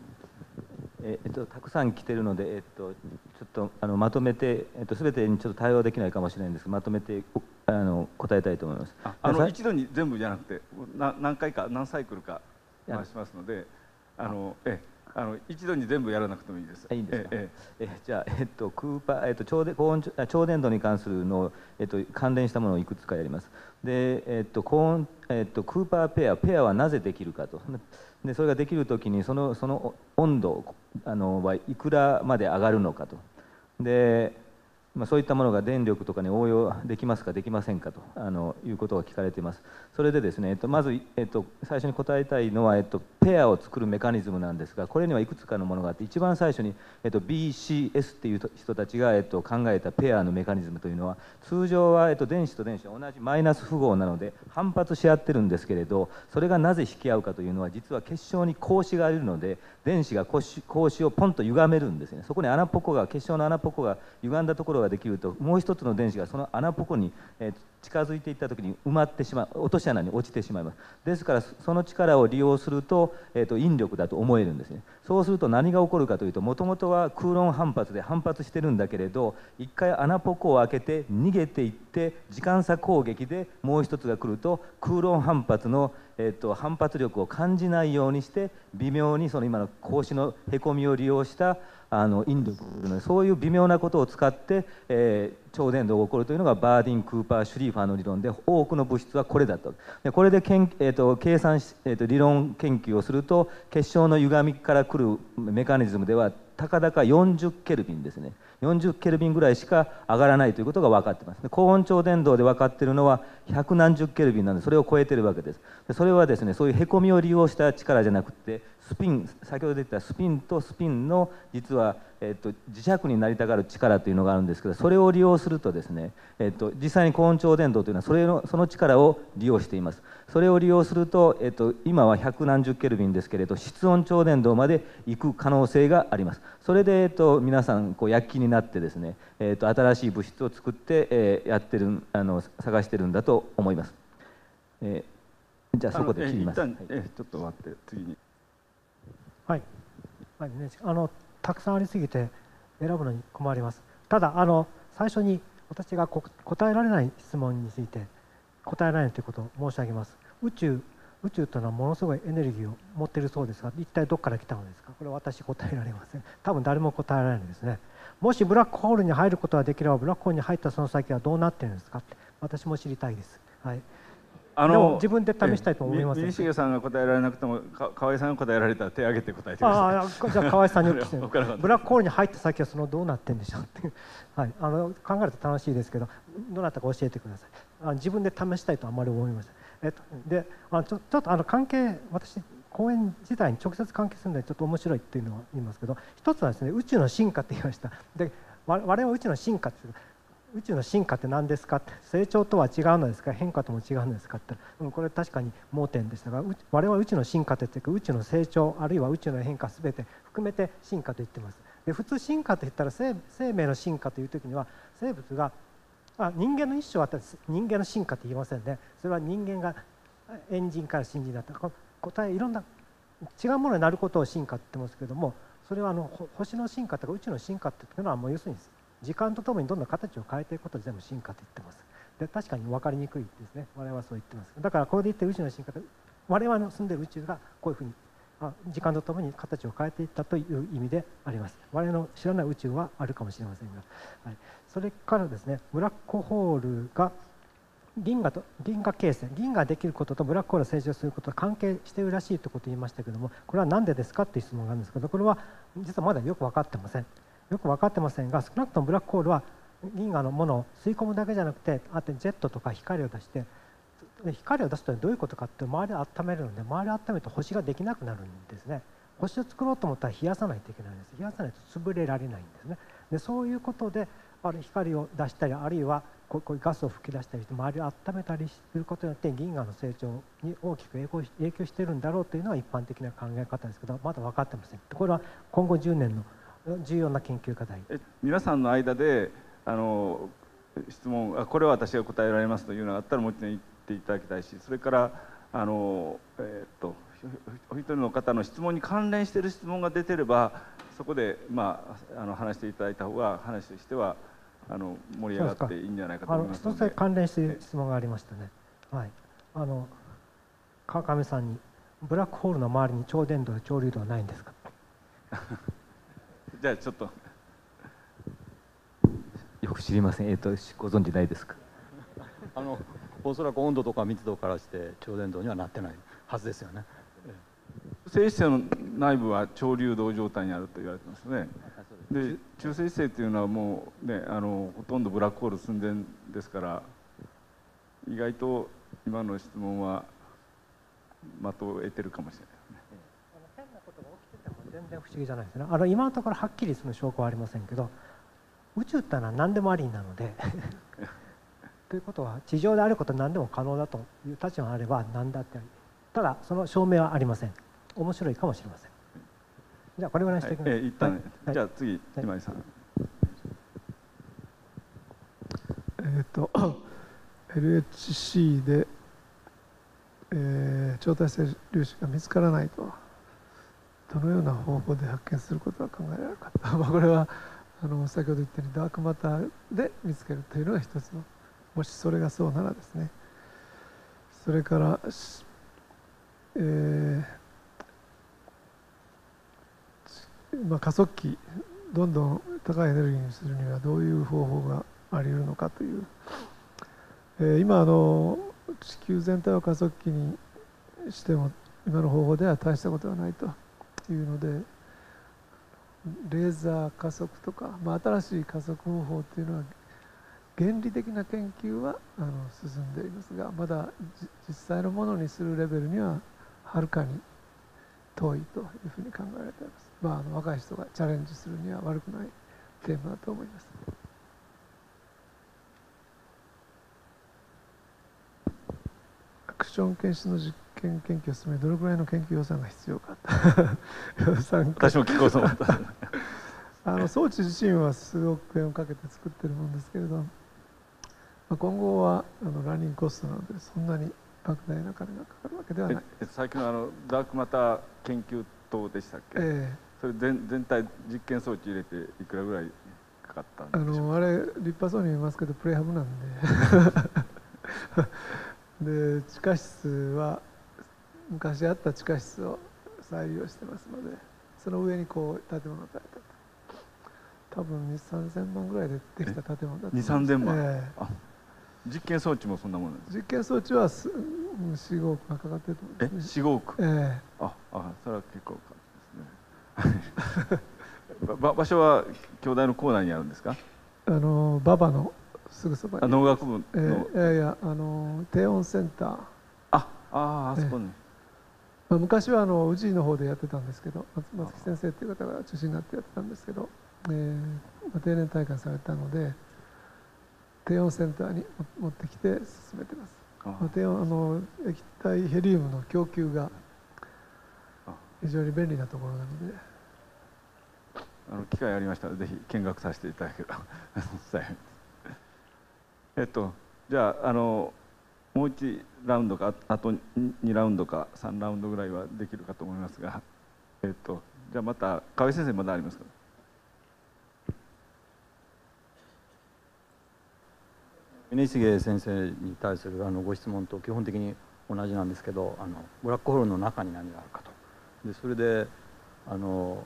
えっと、たくさん来てるので、えっと、ちょっとあのまとめて、えっと、全てにちょっと対応できないかもしれないんですまとめてあの答えたいと思いますあの一度に全部じゃなくてな何回か何サイクルか回しますのであのえあの一度に全部やらなくてもいいです。いいんですか？えええじゃあえっとクーパーえっと超電高温超伝導に関するのえっと関連したものをいくつかやります。でえっと高温えっとクーパーペアペアはなぜできるかと。でそれができるときにそのその温度あのはいくらまで上がるのかと。でまあ、そういったものが電力とかに応用できますかできませんかとあのいうことが聞かれています。それでですね、えっと、まず、えっと、最初に答えたいのは、えっと、ペアを作るメカニズムなんですがこれにはいくつかのものがあって一番最初に、えっと、BCS っていう人たちが、えっと、考えたペアのメカニズムというのは通常は、えっと、電子と電子は同じマイナス符号なので反発し合ってるんですけれどそれがなぜ引き合うかというのは実は結晶に格子がいるので電子が格子をポンと歪めるんですね。そこに穴ポコが結晶の穴ポコが歪んだところができるともう一つの電子がその穴ポコに、えー、近づいていった時に埋まってしまう落とし穴に落ちてしまいます。ですからその力を利用すると,、えーと、引力だと思えるんですね。そうすると何が起こるかというともともとは空論反発で反発してるんだけれど一回穴ポコを開けて逃げていって時間差攻撃でもう一つが来ると空論反発の、えーと反発力を感じないようにして微妙にその今の格子のへこみを利用したあの引力そういう微妙なことを使って、えー、超伝導が起こるというのがバーディン・クーパー・シュリーファーの理論で多くの物質はこれだとでこれでけん、えーと、計算し、えーと、理論研究をすると結晶の歪みから来るメカニズムではたかだか40ケルビンですね。40ケルビンぐらいしか上がらないということが分かってます。高温超伝導で分かっているのは百何十ケルビンなのでそれを超えてるわけです。でそれはですねそういうへこみを利用した力じゃなくてスピン先ほど出てたスピンとスピンの実は、えっと、磁石になりたがる力というのがあるんですけどそれを利用するとですね、えっと、実際に高温超伝導というのはそれのその力を利用しています。それを利用すると、えっと、今は百何十ケルビンですけれど室温超伝導まで行く可能性があります。それで、えっと、皆さんこう躍起になってですね、えっと、新しい物質を作って、えー、やってるあの探してるんだと思います、えー、じゃあそこで切ります。はい、えちょっと待って次にはい、はい、あのたくさんありすぎて選ぶのに困ります。ただあの最初に私が答えられない質問について答えられないということを申し上げます。宇宙宇宙というのはものすごいエネルギーを持っているそうですが一体どこから来たのですか？これは私答えられません。多分誰も答えられないですね。もしブラックホールに入ることができればブラックホールに入ったその先はどうなっているんですか？って私も知りたいです。はい。あでも自分で試したいと思います峰重さんが答えられなくてもか河合さんが答えられたら手を挙げて答えてください。ああじゃあ河合さんにお 聞きして。わからなかったブラックホールに入った先はそのどうなってんでしょうっていう、はい、あの考えると楽しいですけどどなたか教えてください。あ自分で試したいとあんまり思いません、えっと、であちょちょっとあの関係私講演自体に直接関係するのでちょっと面白いっていうのは言いますけど一つはですね宇宙の進化って言いました。で我々は宇宙の進化って宇宙の進化って何ですか成長とは違うのですか変化とも違うのですかって。これ確かに盲点でしたが我々は宇宙の進化というか宇宙の成長あるいは宇宙の変化全て含めて進化と言ってます。で普通進化といったら生命の進化という時には生物があ人間の一生は人間の進化って言いませんね。それは人間がエンジンから新人になった。答えいろんな違うものになることを進化って言ってますけどもそれはあの星の進化とか宇宙の進化っていうのはもう要するに時間とともにどんどん形を変えていくことを全部進化と言ってます。で確かに分かりにくいですね。我々はそう言ってます。だからこれで言って宇宙の進化って我々の住んでる宇宙がこういうふうに時間とともに形を変えていったという意味であります。我々の知らない宇宙はあるかもしれませんが、はい、それからですねブラックホールが銀河と銀河形成銀河ができることとブラックホールが成長することが関係しているらしいということを言いましたけどもこれは何でですかという質問があるんですけどこれは実はまだよく分かってません。よく分かってませんが少なくともブラックホールは銀河のものを吸い込むだけじゃなくてあとジェットとか光を出して光を出すというのはどういうことかって周りを温めるので周りを温めると星ができなくなるんですね。星を作ろうと思ったら冷やさないといけないんです。冷やさないと潰れられないんですね。でそういうことである光を出したりあるいはこういうガスを吹き出したりして周りを温めたりすることによって銀河の成長に大きく影響しているんだろうというのが一般的な考え方ですけどまだ分かってません。これは今後10年の重要な研究課題。皆さんの間であの質問あこれは私が答えられますというのがあったらもちろん言っていただきたいしそれからあの、えー、っとお一人の方の質問に関連している質問が出てればそこで、まあ、あの話していただいた方が話としてはあの盛り上がっていいんじゃないかと思いますので。関連している質問がありましたね。はい、あの川上さんにブラックホールの周りに超電導や超流動はないんですか？じゃあちょっと。よく知りません、えーと、ご存知ないですか？あのおそらく温度とか密度からして超伝導にはなってないはずですよね。静止星の内部は超流動状態にあると言われてますね。で中性子星というのはもうねあのほとんどブラックホール寸前ですから意外と今の質問は的を得てるかもしれない変なことが起きてても全然不思議じゃないですね。あの今のところはっきりその証拠はありませんけど宇宙ってのは何でもありなので ということは地上であることは何でも可能だという立場があれば何だってありただその証明はありません。面白いかもしれません。じゃあこれぐらいにしておきます、はい、えー、一旦、はい、じゃあ次、はい、今井さん。えっ、と LHC で、えー、超大性粒子が見つからないとどのような方法で発見することが考えられるか まあこれはあの先ほど言ったようにダークマターで見つけるというのが一つのもしそれがそうならですね。それから、えーまあ、加速器どんどん高いエネルギーにするにはどういう方法があり得るのかという、えー、今あの地球全体を加速器にしても今の方法では大したことはないと。いうのでレーザー加速とか、まあ、新しい加速方法というのは原理的な研究はあの進んでいますがまだ実際のものにするレベルにははるかに遠いというふうに考えられています、まあ、あの若い人がチャレンジするには悪くないテーマだと思います。アクション検視の実験研究を進めどれくらいの研究予算が必要か 私も聞こうと思った。あの装置自身は数億円をかけて作ってるもんですけれど、まあ、今後はあのランニングコストなのでそんなに莫大な金がかかるわけではない。最近のあのダークマター研究棟でしたっけ、えー、それ全全体実験装置入れていくらぐらいかかったんであのあれ立派そうに見えますけどプレハブなんで。で地下室は昔あった地下室を再利用してますのでその上にこう建物を建てた。多分2 3 0 0 0万ぐらいでできた建物だと2 3 0万、えあ実験装置もそんなものなんです実験装置はすうん4、5億がかかってると思えいますね。4、5億？えああそれは結構かですね。場所は京大の校内にあるんですか？えあの馬場のすぐそばあに、農学部の、ええいやいやあの低温センター、ああああそこに、まあ、昔はあの宇治の方でやってたんですけど松松木先生っていう方が中心になってやってたんですけど、えーまあ、定年退官されたので低温センターにも持ってきて進めてます。あまあ、低温あの液体ヘリウムの供給があ非常に便利なところなので。あの機会ありましたらぜひ見学させていただければ えっとじゃああのもう1ラウンドかあと2ラウンドか3ラウンドぐらいはできるかと思いますがえっとじゃあまた河合先生まだありますか？峰重先生に対するあのご質問と基本的に同じなんですけどあのブラックホールの中に何があるかと。でそれであの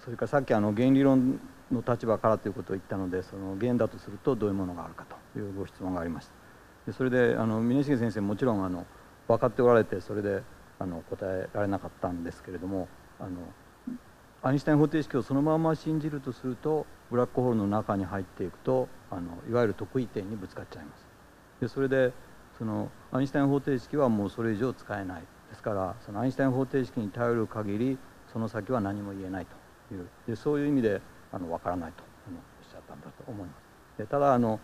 それからさっきあの原理論の立場からということを言ったのでその原だとするとどういうものがあるかというご質問がありました。でそれであの峰重先生もちろんあの分かっておられてそれであの答えられなかったんですけれどもあのアインシュタイン方程式をそのまま信じるとするとブラックホールの中に入っていくとあのいわゆる特異点にぶつかっちゃいます。でそれでそのアインシュタイン方程式はもうそれ以上使えない。ですからそのアインシュタイン方程式に頼る限りその先は何も言えないという。でそういう意味であの分からないとおっしゃったんだと思います。でただあの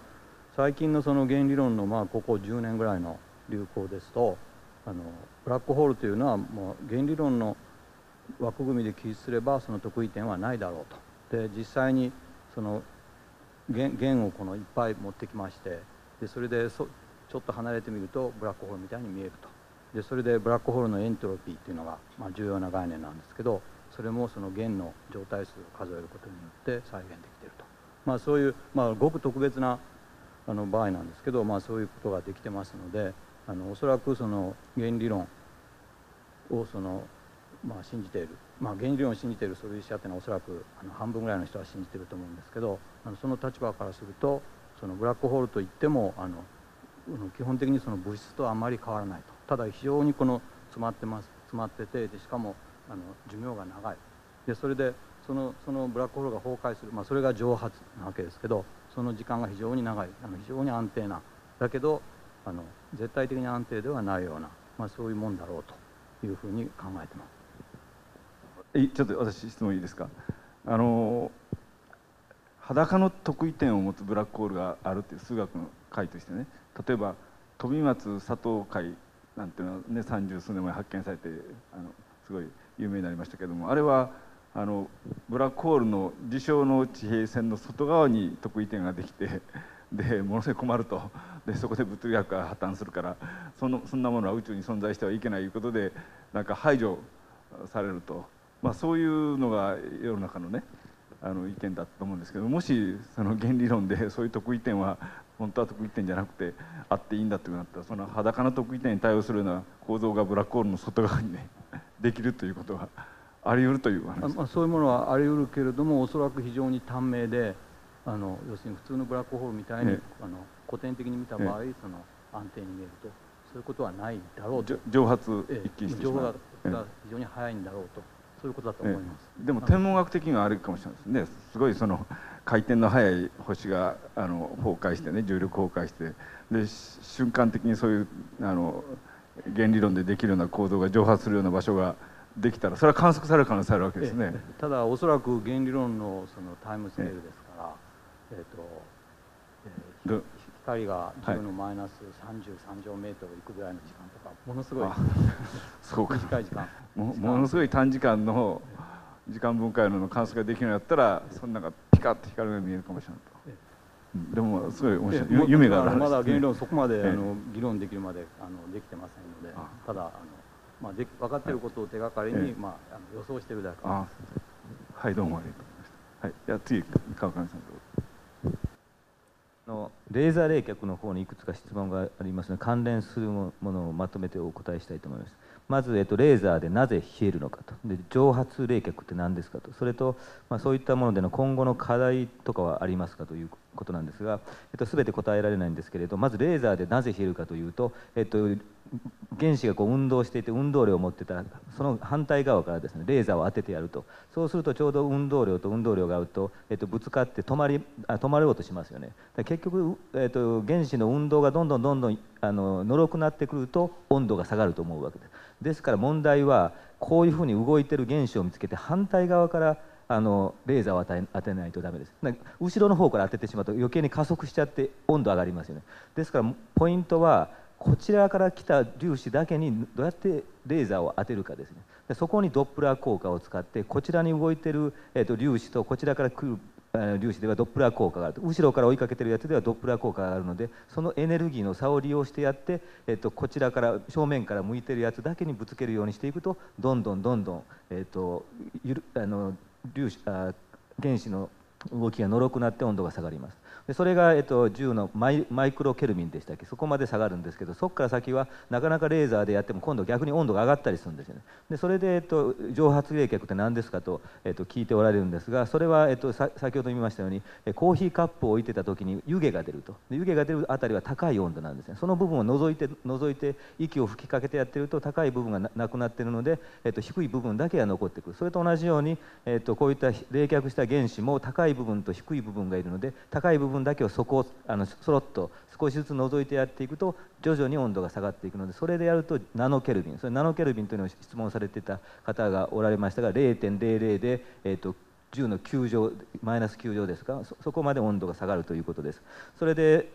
最近のその原理論のまあここ10年ぐらいの流行ですとあのブラックホールというのはもう原理論の枠組みで記述すればその得意点はないだろうと。で実際にその弦弦をこのいっぱい持ってきましてでそれでそちょっと離れてみるとブラックホールみたいに見えると。でそれでブラックホールのエントロピーっていうのが、まあ、重要な概念なんですけどそれもその弦の状態数を数えることによって再現できていると、まあ、そういう、まあ、ごく特別なあの場合なんですけど、まあ、そういうことができてますのであのおそらくその原理論をそのまあ、信じている、まあ、原理論を信じている素粒子者というのはおそらくあの半分ぐらいの人は信じていると思うんですけどあのその立場からするとそのブラックホールといってもあの基本的にその物質とあまり変わらないと。ただ非常にこの詰まってます詰まっててでしかもあの寿命が長い。でそれでそのそのブラックホールが崩壊する、まあ、それが蒸発なわけですけどその時間が非常に長い。あの非常に安定な。だけどあの絶対的に安定ではないような、まあ、そういうもんだろうというふうに考えてます。いちょっと私質問いいですか？あの裸の特異点を持つブラックホールがあるっていう数学の解としてね例えば飛松佐藤会なんていうのはね三十数年前発見されてあのすごい有名になりましたけどもあれはあのブラックホールの事象の地平線の外側に特異点ができて でものすごい困るとでそこで物理学が破綻するからそのそんなものは宇宙に存在してはいけないということでなんか排除されると。まあ、そういうのが世の中のねあの意見だと思うんですけどもしその原理論でそういう得意点は本当は得意点じゃなくてあっていいんだというなったらその裸の得意点に対応するような構造がブラックホールの外側にねできるということはあり得るという話。まあ、そういうものはあり得るけれどもおそらく非常に短命であの要するに普通のブラックホールみたいに、ええ。あの古典的に見た場合、えその安定に見えるとそういうことはないだろうと。蒸発ええ。一気にしてし情報がまう、えが非常に早いんだろうと。そういうことだと思います。えでも天文学的にはあるかもしれないですね。すごいその回転の速い星があの崩壊してね重力崩壊してでし瞬間的にそういうあの原理論でできるような構造が蒸発するような場所ができたらそれは観測される可能性あるわけですね。ええ。ただおそらく原理論のそのタイムスケールですから、えっ、と、えーど光がはい10のマイナス33乗メートルいくぐらいの時間とかものすごいあ そうか。短い時間。もものすごい短時間の時間分解の観測ができるようになったらそんながピカッと光が見えるかもしれないと。でもすごい面白い。夢がある話まだですね。原理論そこまで、ええ。あの議論できるまであのできてませんのであ。ただあの、まあ、で分かっていることを手がかりに、ええ。まあ、あの予想しているだけ。あはいどうもありがとうございました。はいじゃあ次川上さんどうぞ。のレーザー冷却の方にいくつか質問がありますので関連するものをまとめてお答えしたいと思いますまず、えっと、レーザーでなぜ冷えるのかと。で蒸発冷却って何ですかと。それと、まあ、そういったものでの今後の課題とかはありますかということなんですが、えっと、全て答えられないんですけれどまずレーザーでなぜ冷えるかというと、えっと、原子がこう運動していて運動量を持ってたらその反対側からですねレーザーを当ててやると。そうするとちょうど運動量と運動量が合うと、えっと、ぶつかって止まりあ止まろうとしますよね。結局、えっと、原子の運動がどんどんどんどんあののろくなってくると温度が下がると思うわけです。ですから問題はこういうふうに動いてる原子を見つけて反対側からあのレーザーを当て当てないとダメです。後ろの方から当ててしまうと余計に加速しちゃって温度上がりますよね。ですからポイントはこちらから来た粒子だけにどうやってレーザーを当てるかですね。そこにドップラー効果を使ってこちらに動いてる、えー、と粒子とこちらから来る粒子ではドップラー効果がある後ろから追いかけてるやつではドップラー効果があるのでそのエネルギーの差を利用してやって、えっ、とこちらから正面から向いてるやつだけにぶつけるようにしていくとどんどんどんどん、えっ、とゆるあの粒子あ原子の動きがのろくなって温度が下がります。でそれが、えっと、10のマイマイクロケルミンでしたっけ？そこまで下がるんですけどそこから先はなかなかレーザーでやっても今度逆に温度が上がったりするんですよね。でそれで、えっと、蒸発冷却って何ですかと、えっと、聞いておられるんですがそれは、えっと、先ほど言いましたようにコーヒーカップを置いてた時に湯気が出ると。で湯気が出るあたりは高い温度なんですね。その部分を除いて除いて息を吹きかけてやってると高い部分がなくなってるので、えっと、低い部分だけが残ってくる。それと同じように、えっと、こういった冷却した原子も高い部分と低い部分がいるので高い部分だけを底あのそろっと少しずつ除いてやっていくと徐々に温度が下がっていくのでそれでやるとナノケルビンそれナノケルビンというのを質問されてた方がおられましたが0.00で、えーと、10の9乗マイナス9乗ですか？そこまで温度が下がるということです。それで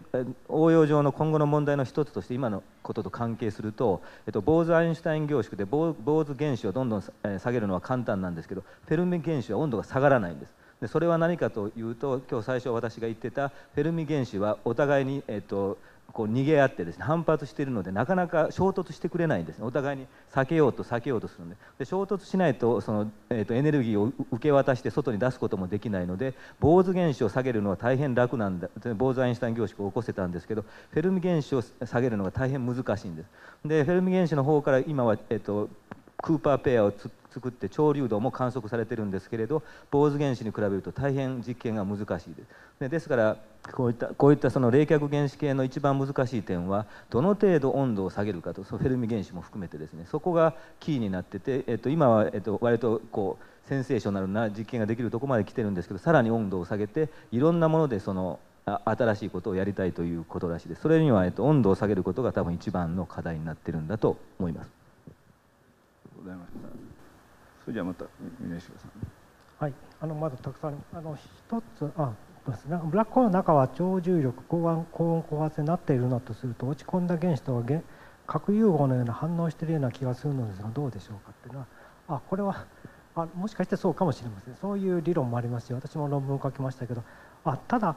応用上の今後の問題の一つとして今のことと関係すると、えっと、ボーズ・アインシュタイン凝縮でボーズ原子をどんどん下げるのは簡単なんですけどフェルミ原子は温度が下がらないんです。でそれは何かというと今日最初私が言ってたフェルミ原子はお互いに、えっと、こう逃げ合ってですね反発しているのでなかなか衝突してくれないんですね。お互いに避けようと避けようとするので。で衝突しないとその、えー、とエネルギーを受け渡して外に出すこともできないのでボーズ原子を下げるのは大変楽なんだボーズアインシュタイン凝縮を起こせたんですけどフェルミ原子を下げるのが大変難しいんです。でフェルミ原子の方から今は、えー、とクーパーペアを作って超流動も観測されてるんですけれど坊主原子に比べると大変実験が難しいですでですからこういったこういったその冷却原子系の一番難しい点はどの程度温度を下げるかとフェルミ原子も含めてですねそこがキーになってて、えっと、今は、えっと、割とこうセンセーショナルな実験ができるとこまで来てるんですけどさらに温度を下げていろんなものでその新しいことをやりたいということらしいですそれには、えっと、温度を下げることが多分一番の課題になってるんだと思います。ございました。それじゃまた峰島さん。はい、あのまだたくさんあの一つあですね。ブラックホールの中は超重力高温高温高圧になっているのとすると落ち込んだ原子とは核融合のような反応しているような気がするのですがどうでしょうかっていうのはあこれはあもしかしてそうかもしれませんそういう理論もありますし私も論文を書きましたけどあただ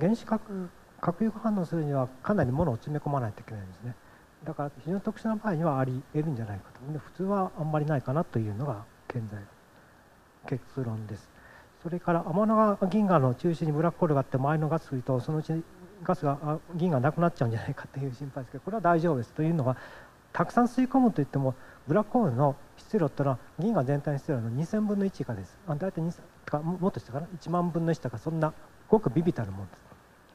原子核核融合反応するにはかなりものを詰め込まないといけないんですね。だから非常に特殊な場合にはあり得るんじゃないかとで普通はあんまりないかなというのが現在の結論です。それから天の川銀河の中心にブラックホールがあって周りのガスするとそのうちガスが銀がなくなっちゃうんじゃないかという心配ですけどこれは大丈夫ですというのはたくさん吸い込むといってもブラックホールの質量というのは銀河全体の質量の2000分の1以下です。あ大体2かもっとしたかな？1万分の1とかそんなごくビビたるもんです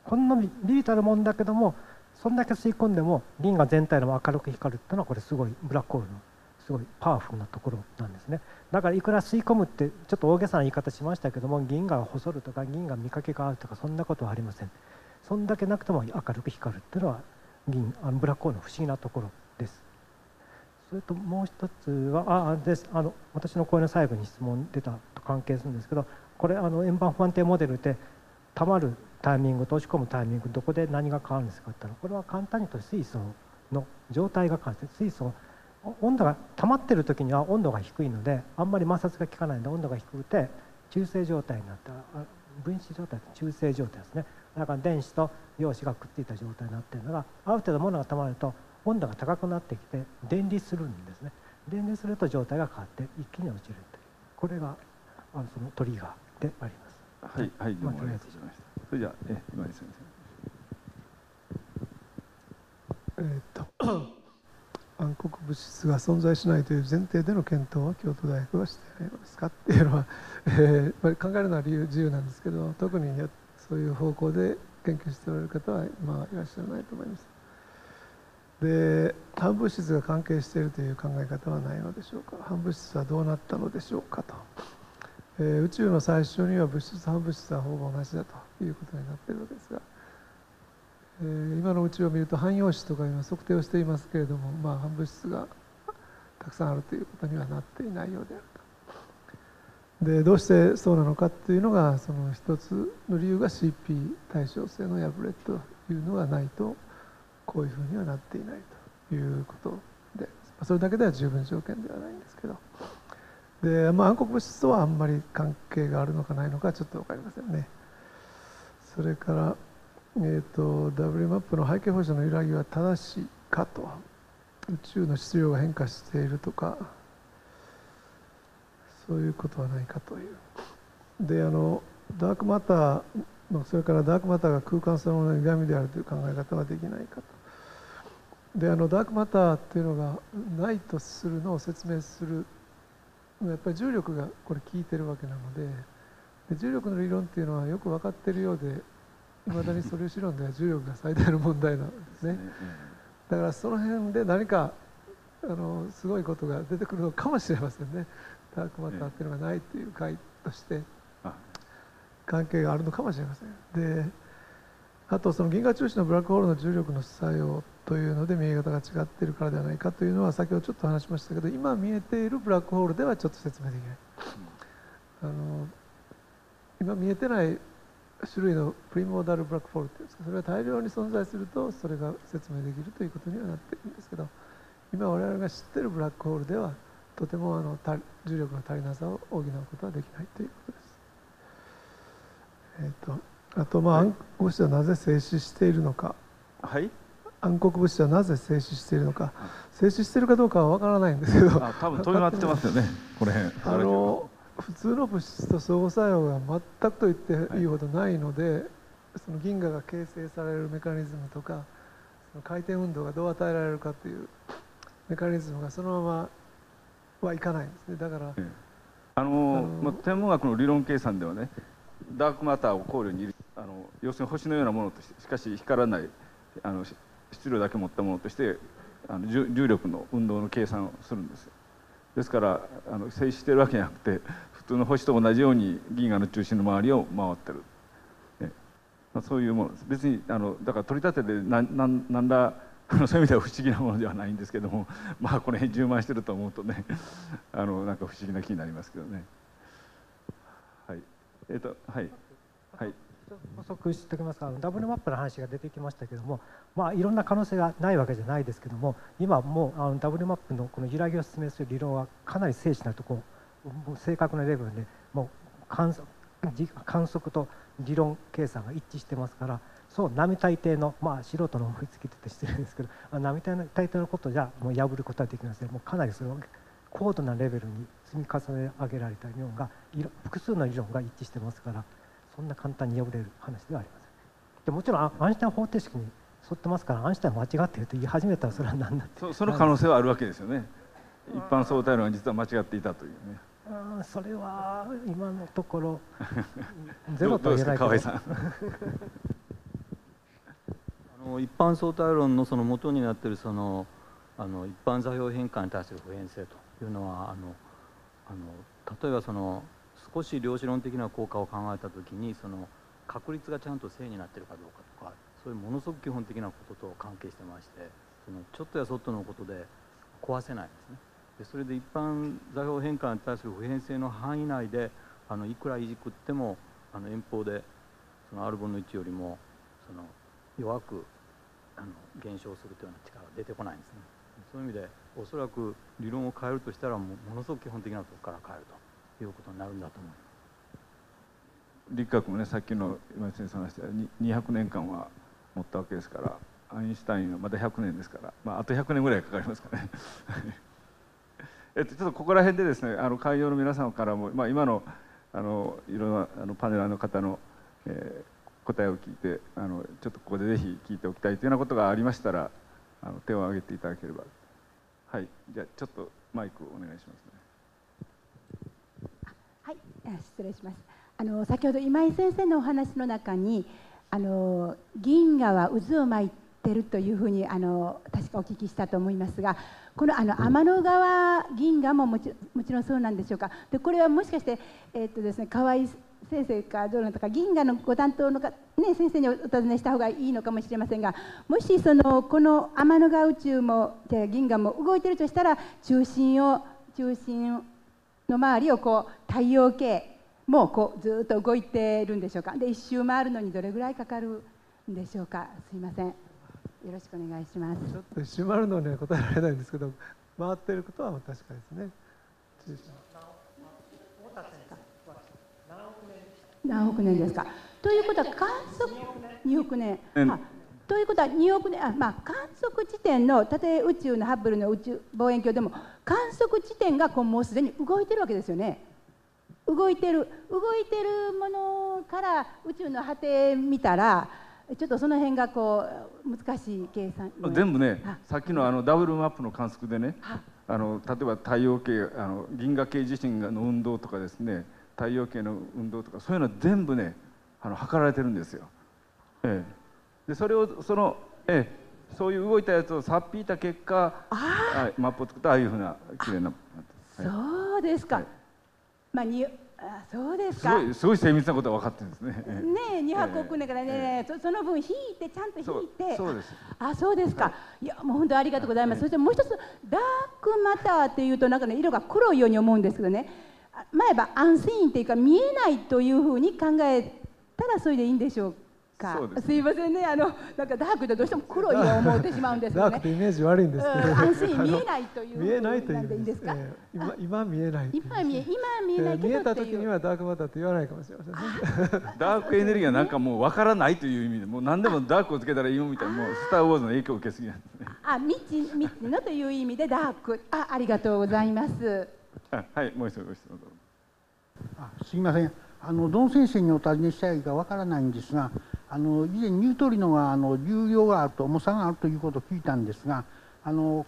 こんなビビたるもんだけどもそんだけ吸い込んでも銀河全体の明るく光るっていうのはこれすごいブラックホールのすごいパワフルなところなんですね。だからいくら吸い込むってちょっと大げさな言い方しましたけども銀河が細るとか銀河見かけが合うとかそんなことはありません。そんだけなくても明るく光るっていうのは銀あのブラックホールの不思議なところです。それともう一つはあです。あの私の講演の最後に質問出たと関係するんですけどこれあの円盤不安定モデルでたまるタイミングと押し込むタイミングどこで何が変わるんですかって言ったらこれは簡単に言うと水素の状態が変わって水素温度が溜まってる時には温度が低いのであんまり摩擦が効かないので温度が低くて中性状態になった分子状態中性状態ですね。だから電子と陽子がくっついた状態になっているのがある程度物が溜まると温度が高くなってきて電離するんですね。電離すると状態が変わって一気に落ちるという。これがあのそのトリガーであります。はいはい。どうもありがとうございました。それじゃあえ今井先生。えー、っと 暗黒物質が存在しないという前提での検討は京都大学はしてないのですかっていうのは、えー、考えるのは理由自由なんですけど特にそういう方向で研究しておられる方は、まあ、いらっしゃらないと思います。で反物質が関係しているという考え方はないのでしょうか。反物質はどうなったのでしょうかと、えー、宇宙の最初には物質反物質はほぼ同じだということになっているわけですがえー、今の宇宙を見ると汎用子とか今測定をしていますけれども、まあ、反物質がたくさんあるということにはなっていないようであると。でどうしてそうなのかというのがその一つの理由が CP 対称性の破れというのがないとこういうふうにはなっていないということでそれだけでは十分条件ではないんですけどで、まあ、暗黒物質とはあんまり関係があるのかないのかちょっと分かりませんね。それからえーと、W マップの背景放射の揺らぎは正しいかと。宇宙の質量が変化しているとかそういうことはないかという。であのダークマターのそれからダークマターが空間そのものの歪みであるという考え方はできないかと。であのダークマターっていうのがないとするのを説明するやっぱり重力がこれ効いてるわけなのでで重力の理論っていうのはよく分かっているようでいまだに素粒子論では 重力が最大の問題なんですね。だからその辺で何かあのすごいことが出てくるのかもしれませんね。ダークマターっていうのがないという回として関係があるのかもしれません。であとその銀河中心のブラックホールの重力の作用というので見え方が違っているからではないかというのは先ほどちょっと話しましたけど今見えているブラックホールではちょっと説明できない。あの今見えてない種類のプリモーダルブラックホールっていうんですかそれが大量に存在するとそれが説明できるということにはなっているんですけど今我々が知っているブラックホールではとてもあの重力の足りなさを補うことはできないということです。えーと、あとまあ、暗黒物質はなぜ静止しているのか、はい、暗黒物質はなぜ静止しているのか、静止しているかどうかは分からないんですけど。多分問い回ってますよね。これあの普通の物質と相互作用が全くと言ってい。いほどないので、はい、その銀河が形成されるメカニズムとかその回転運動がどう与えられるかというメカニズムがそのままはいかないんですね。だから、あのまあ、天文学の理論計算ではねダークマターを考慮にあの要するに星のようなものとしてしかし光らないあの質量だけ持ったものとしてあの重力の運動の計算をするんです。ですからあの静止してるわけじゃなくて普通の星と同じように銀河の中心の周りを回ってる、ねまあ、そういうものです。別にあのだから取り立てで何何何ら そういう意味では不思議なものではないんですけども まあこの辺充満してると思うとね あのなんか不思議な気になりますけどね。はい。えっ、ー、とはい。はい。補足しておきますがダブルマップの話が出てきましたけども、まあ、いろんな可能性がないわけじゃないですけども今もうあのダブルマップのこの揺らぎを説明する理論はかなり精緻なところ正確なレベルでもう観測観測と理論計算が一致してますからそう並大抵の、まあ、素人の思いつきってしてるんですけど並大抵のことじゃもう破ることはできませんもうかなりそれを高度なレベルに積み重ね上げられた理論が複数の理論が一致してますから。そんな簡単に破れる話ではありません。でもちろんアインシュタイン方程式に沿ってますからアインシュタイン間違っていると言い始めたらそれは何だってそその可能性はあるわけですよね。一般相対論が実は間違っていたというね。あそれは今のところ ゼロとは言えないけど。あの一般相対論のその元になっているそのあの一般座標変化に対する普遍性というのはあのあの例えばその少し量子論的な効果を考えた時にその確率がちゃんと正になってるかどうかとかそういうものすごく基本的なことと関係してましてそのちょっとやそっとのことで壊せないんですね。でそれで一般座標変化に対する普遍性の範囲内であのいくらいじくってもあの遠方でその R 分の1よりもその弱くあの減少するというような力が出てこないんですね。そういう意味でおそらく理論を変えるとしたらものすごく基本的なところから変えると。いうことになるんだと思います。立学もねさっきの今井先生の話で200年間は持ったわけですからアインシュタインはまだ100年ですから、まあ、あと100年ぐらいかかりますかね。えっと、ちょっとここら辺でですねあの会場の皆様からも、まあ、今のあのいろんなあのパネラーの方の、えー、答えを聞いてあのちょっとここでぜひ聞いておきたいというようなことがありましたらあの手を挙げていただければはいじゃあちょっとマイクをお願いしますね失礼します。あの先ほど今井先生のお話の中にあの銀河は渦を巻いてるというふうにあの確かお聞きしたと思いますがこのあの天の川銀河ももちもちろんそうなんでしょうか。でこれはもしかして、えー、っとですね、河合先生かどうなのか銀河のご担当のか、ね、先生にお尋ねした方がいいのかもしれませんがもしそのこの天の川宇宙も銀河も動いてるとしたら中心を中心の周りをこう太陽系もこうずっと動いてるんでしょうか。で一周回るのにどれぐらいかかるんでしょうか。すいません。よろしくお願いします。ちょっと一周回るのには答えられないんですけど回ってることは確かですね。何億年ですか？ということは観測2億年ということは2億年あ、まあ、観測地点のたとえ宇宙のハッブルの宇宙望遠鏡でも観測地点がこうもうすでに動いてるわけですよね。動いてる動いてるものから宇宙の果て見たらちょっとその辺がこう難しい計算全部ねさっきのあのダブルマップの観測でねあの例えば太陽系あの銀河系自身の運動とかですね太陽系の運動とかそういうのは全部ねあの測られてるんですよ。ええ、でそれをその、ええ、そういう動いたやつをさっぴいた結果あマップを作ったああいうふうな綺麗な、はい、そうですか、はい。まあ、にあそうですか。すごい精密なことが分かってるんですね。ね二百億年からね、えー、そその分引いてちゃんと引いて。そうです。あそうですか、はい、いやもう本当ありがとうございます、そしてもう一つダークマターっていうとなんかね色が黒いように思うんですけどね。前はアンセインっていうか見えないというふうに考えたらそれでいいんでしょうか。すすいませんね、あのなんかダークでどうしても黒いよう思ってしまうんですけどね。ダークイメージ悪いんですけど。安心見えないという。見えないという。いいんですか。えー、今今見えない今見え今見えない見えた時にはダークマターって言わないかもしれませんね。ダークエネルギーはなんかもうわからないという意味で、もう何でもダークをつけたらいいよみたいな、もうスターウォーズの影響を受けすぎなんですね。あ、未知未知のという意味でダーク。あ、ありがとうございます。あ、はい、もう一度ご質問どうぞ。あ、すみません。あのドン先生にお尋ねしたいかわからないんですが。あの以前ニュートリノがあの重量があると重さがあるということを聞いたんですがあの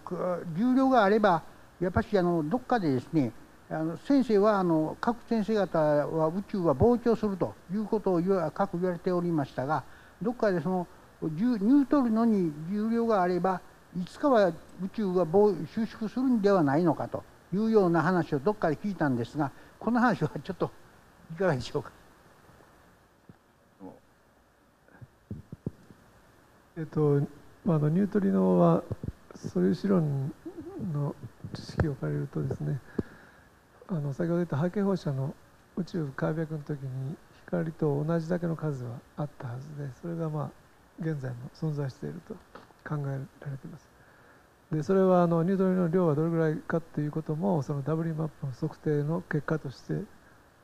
重量があればやっぱしあのどっかでですねあの先生はあの各先生方は宇宙は膨張するということを各言われておりましたがどっかでそのニュートリノに重量があればいつかは宇宙が収縮するんではないのかというような話をどっかで聞いたんですがこの話はちょっといかがでしょうか？えっと、まあ、のニュートリノは素粒子論の知識を借りるとですねあの先ほど言った波形放射の宇宙開闢の時に光と同じだけの数はあったはずでそれがまあ現在も存在していると考えられていますでそれはあのニュートリノの量はどれぐらいかっていうこともその W マップの測定の結果として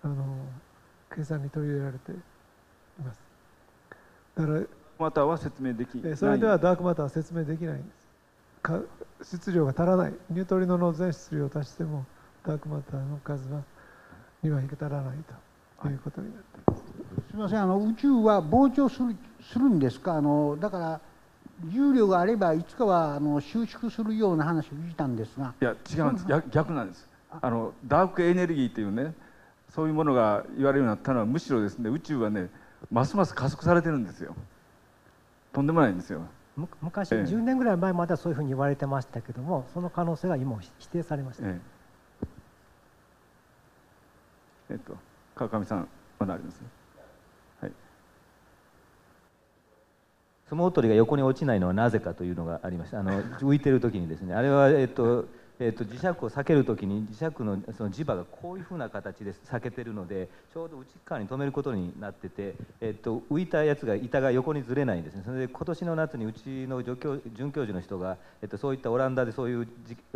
あの計算に取り入れられています。だからマターは説明できない。それではダークマターは説明できない。んです質量が足らない。ニュートリノの全質量を足してもダークマターの数はには足らないと。い。うことになっています、すみません。あの宇宙は膨張するするんですか？あのだから重量があればいつかはあの収縮するような話を聞いたんですが。いや違うんです。逆逆なんです。あのダークエネルギーというねそういうものが言われるようになったのはむしろですね宇宙はねますます加速されてるんですよ。とんでもないんですよ。昔、ええ、10年ぐらい前まではそういうふうに言われてましたけどもその可能性が今否定されました、ええ。えっと川上さんまだあります？はい。相撲取りが横に落ちないのはなぜかというのがありました。あの浮いてる時にですね。あれはえっとえーと、磁石を避けるときに磁石のその磁場がこういうふうな形で避けてるのでちょうど内側に止めることになってて、えーと、浮いたやつが板が横にずれないんですね。それで今年の夏にうちの助教准教授の人が、えーと、そういったオランダでそういう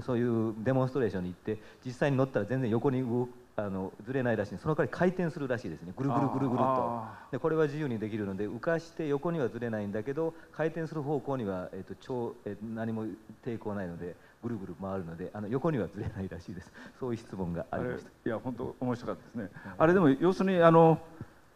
そういうデモンストレーションに行って実際に乗ったら全然横に動あのずれないらしいその代わり回転するらしいですね。ぐるぐるぐるぐると。でこれは自由にできるので浮かして横にはずれないんだけど回転する方向には、えーと超えー、何も抵抗ないのでぐるぐる回るのであの横にはずれないらしいです。そういう質問がありました。いや本当面白かったですね、あれでも要するにあの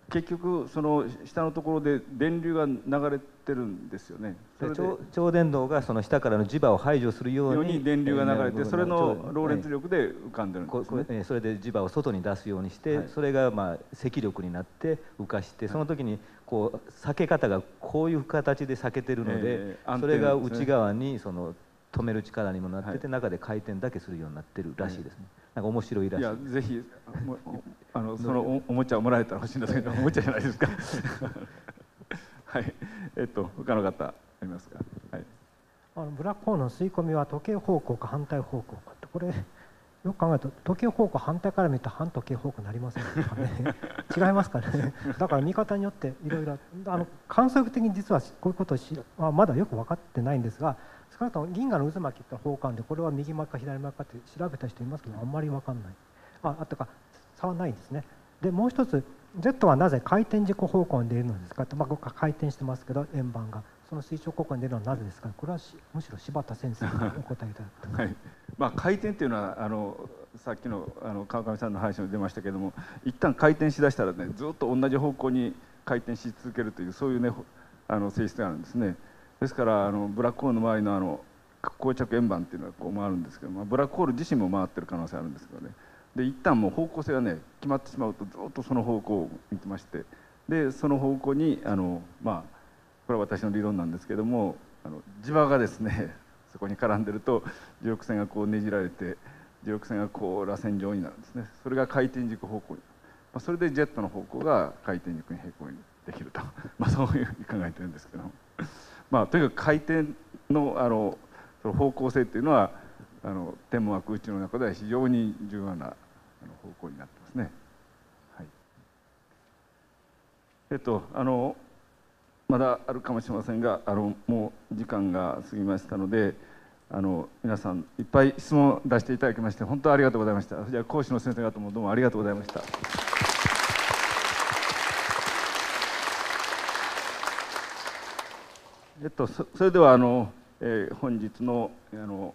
結局その下のところで電流が流れってるんですよね。超超電導がその下からの磁場を排除するように電流が流れてそれのローレンツ力で浮かんでるんです、ね、それで磁場を外に出すようにして、はい、それがまあ積力になって浮かしてその時にこう避け方がこういう形で避けてるので、えー、それが内側にその止める力にもなってて、中で回転だけするようになってるらしいですね。なんか面白いらしい。いやぜひ あのそのおもちゃをもらえたら欲しいんですけどおもちゃじゃないですか？はい。えっと他の方ありますか？はい。あのブラックホールの吸い込みは時計方向か反対方向かってこれ。よく考えると時計方向反対から見ると反時計方向になりませんかね？違いますかね？だから見方によっていろいろあの観測的に実はこういうことをし、まあ、まだよく分かってないんですが少なくとも銀河の渦巻きって方向でこれは右巻か左巻かって調べた人いますけどあんまり分かんない。ああとか差はないんですね。でもう一つ Z はなぜ回転軸方向に出るのですかって、まあ、回転してますけど円盤が。その垂直方向に出るのはなぜですか？これはむしろ柴田先生にお答えいただく。と、はい。まあ、回転っていうのはあのさっきのあの川上さんの話も出ましたけども一旦回転しだしたらねずっと同じ方向に回転し続けるというそういうねあの性質があるんですね。ですからあのブラックホールの周りのあの膠着円盤っていうのがこう回るんですけど、まあ、ブラックホール自身も回ってる可能性あるんですけどね。で一旦もう方向性がね決まってしまうとずっとその方向を見てまして。でその方向にあのまあこれは私の理論なんですけどもあの磁場がですね そこに絡んでると磁力線がこうねじられて磁力線がこう螺旋状になるんですね。それが回転軸方向に、まあ、それでジェットの方向が回転軸に平行にできると、まあ、そういうふうに考えてるんですけどまあとにかく回転のあのその方向性っていうのはあの天文学宇宙の中では非常に重要な方向になってますね。はい、えっとあのまだあるかもしれませんがあのもう時間が過ぎましたのであの皆さんいっぱい質問出していただきまして本当ありがとうございました。じゃ講師の先生方もどうもありがとうございました。えっとそれではあの、えー、本日のあの、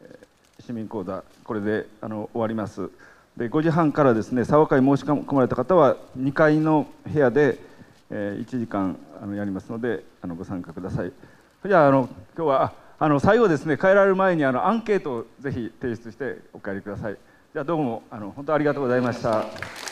えー、市民講座これであの終わります。で5時半からですね沢会申し込まれた方は2階の部屋で、えー、1時間あのやりますのであのご参加ください。それじゃああの今日はあの最後ですね帰られる前にあのアンケートをぜひ提出してお帰りください。じゃあどうもあの本当ありがとうございました。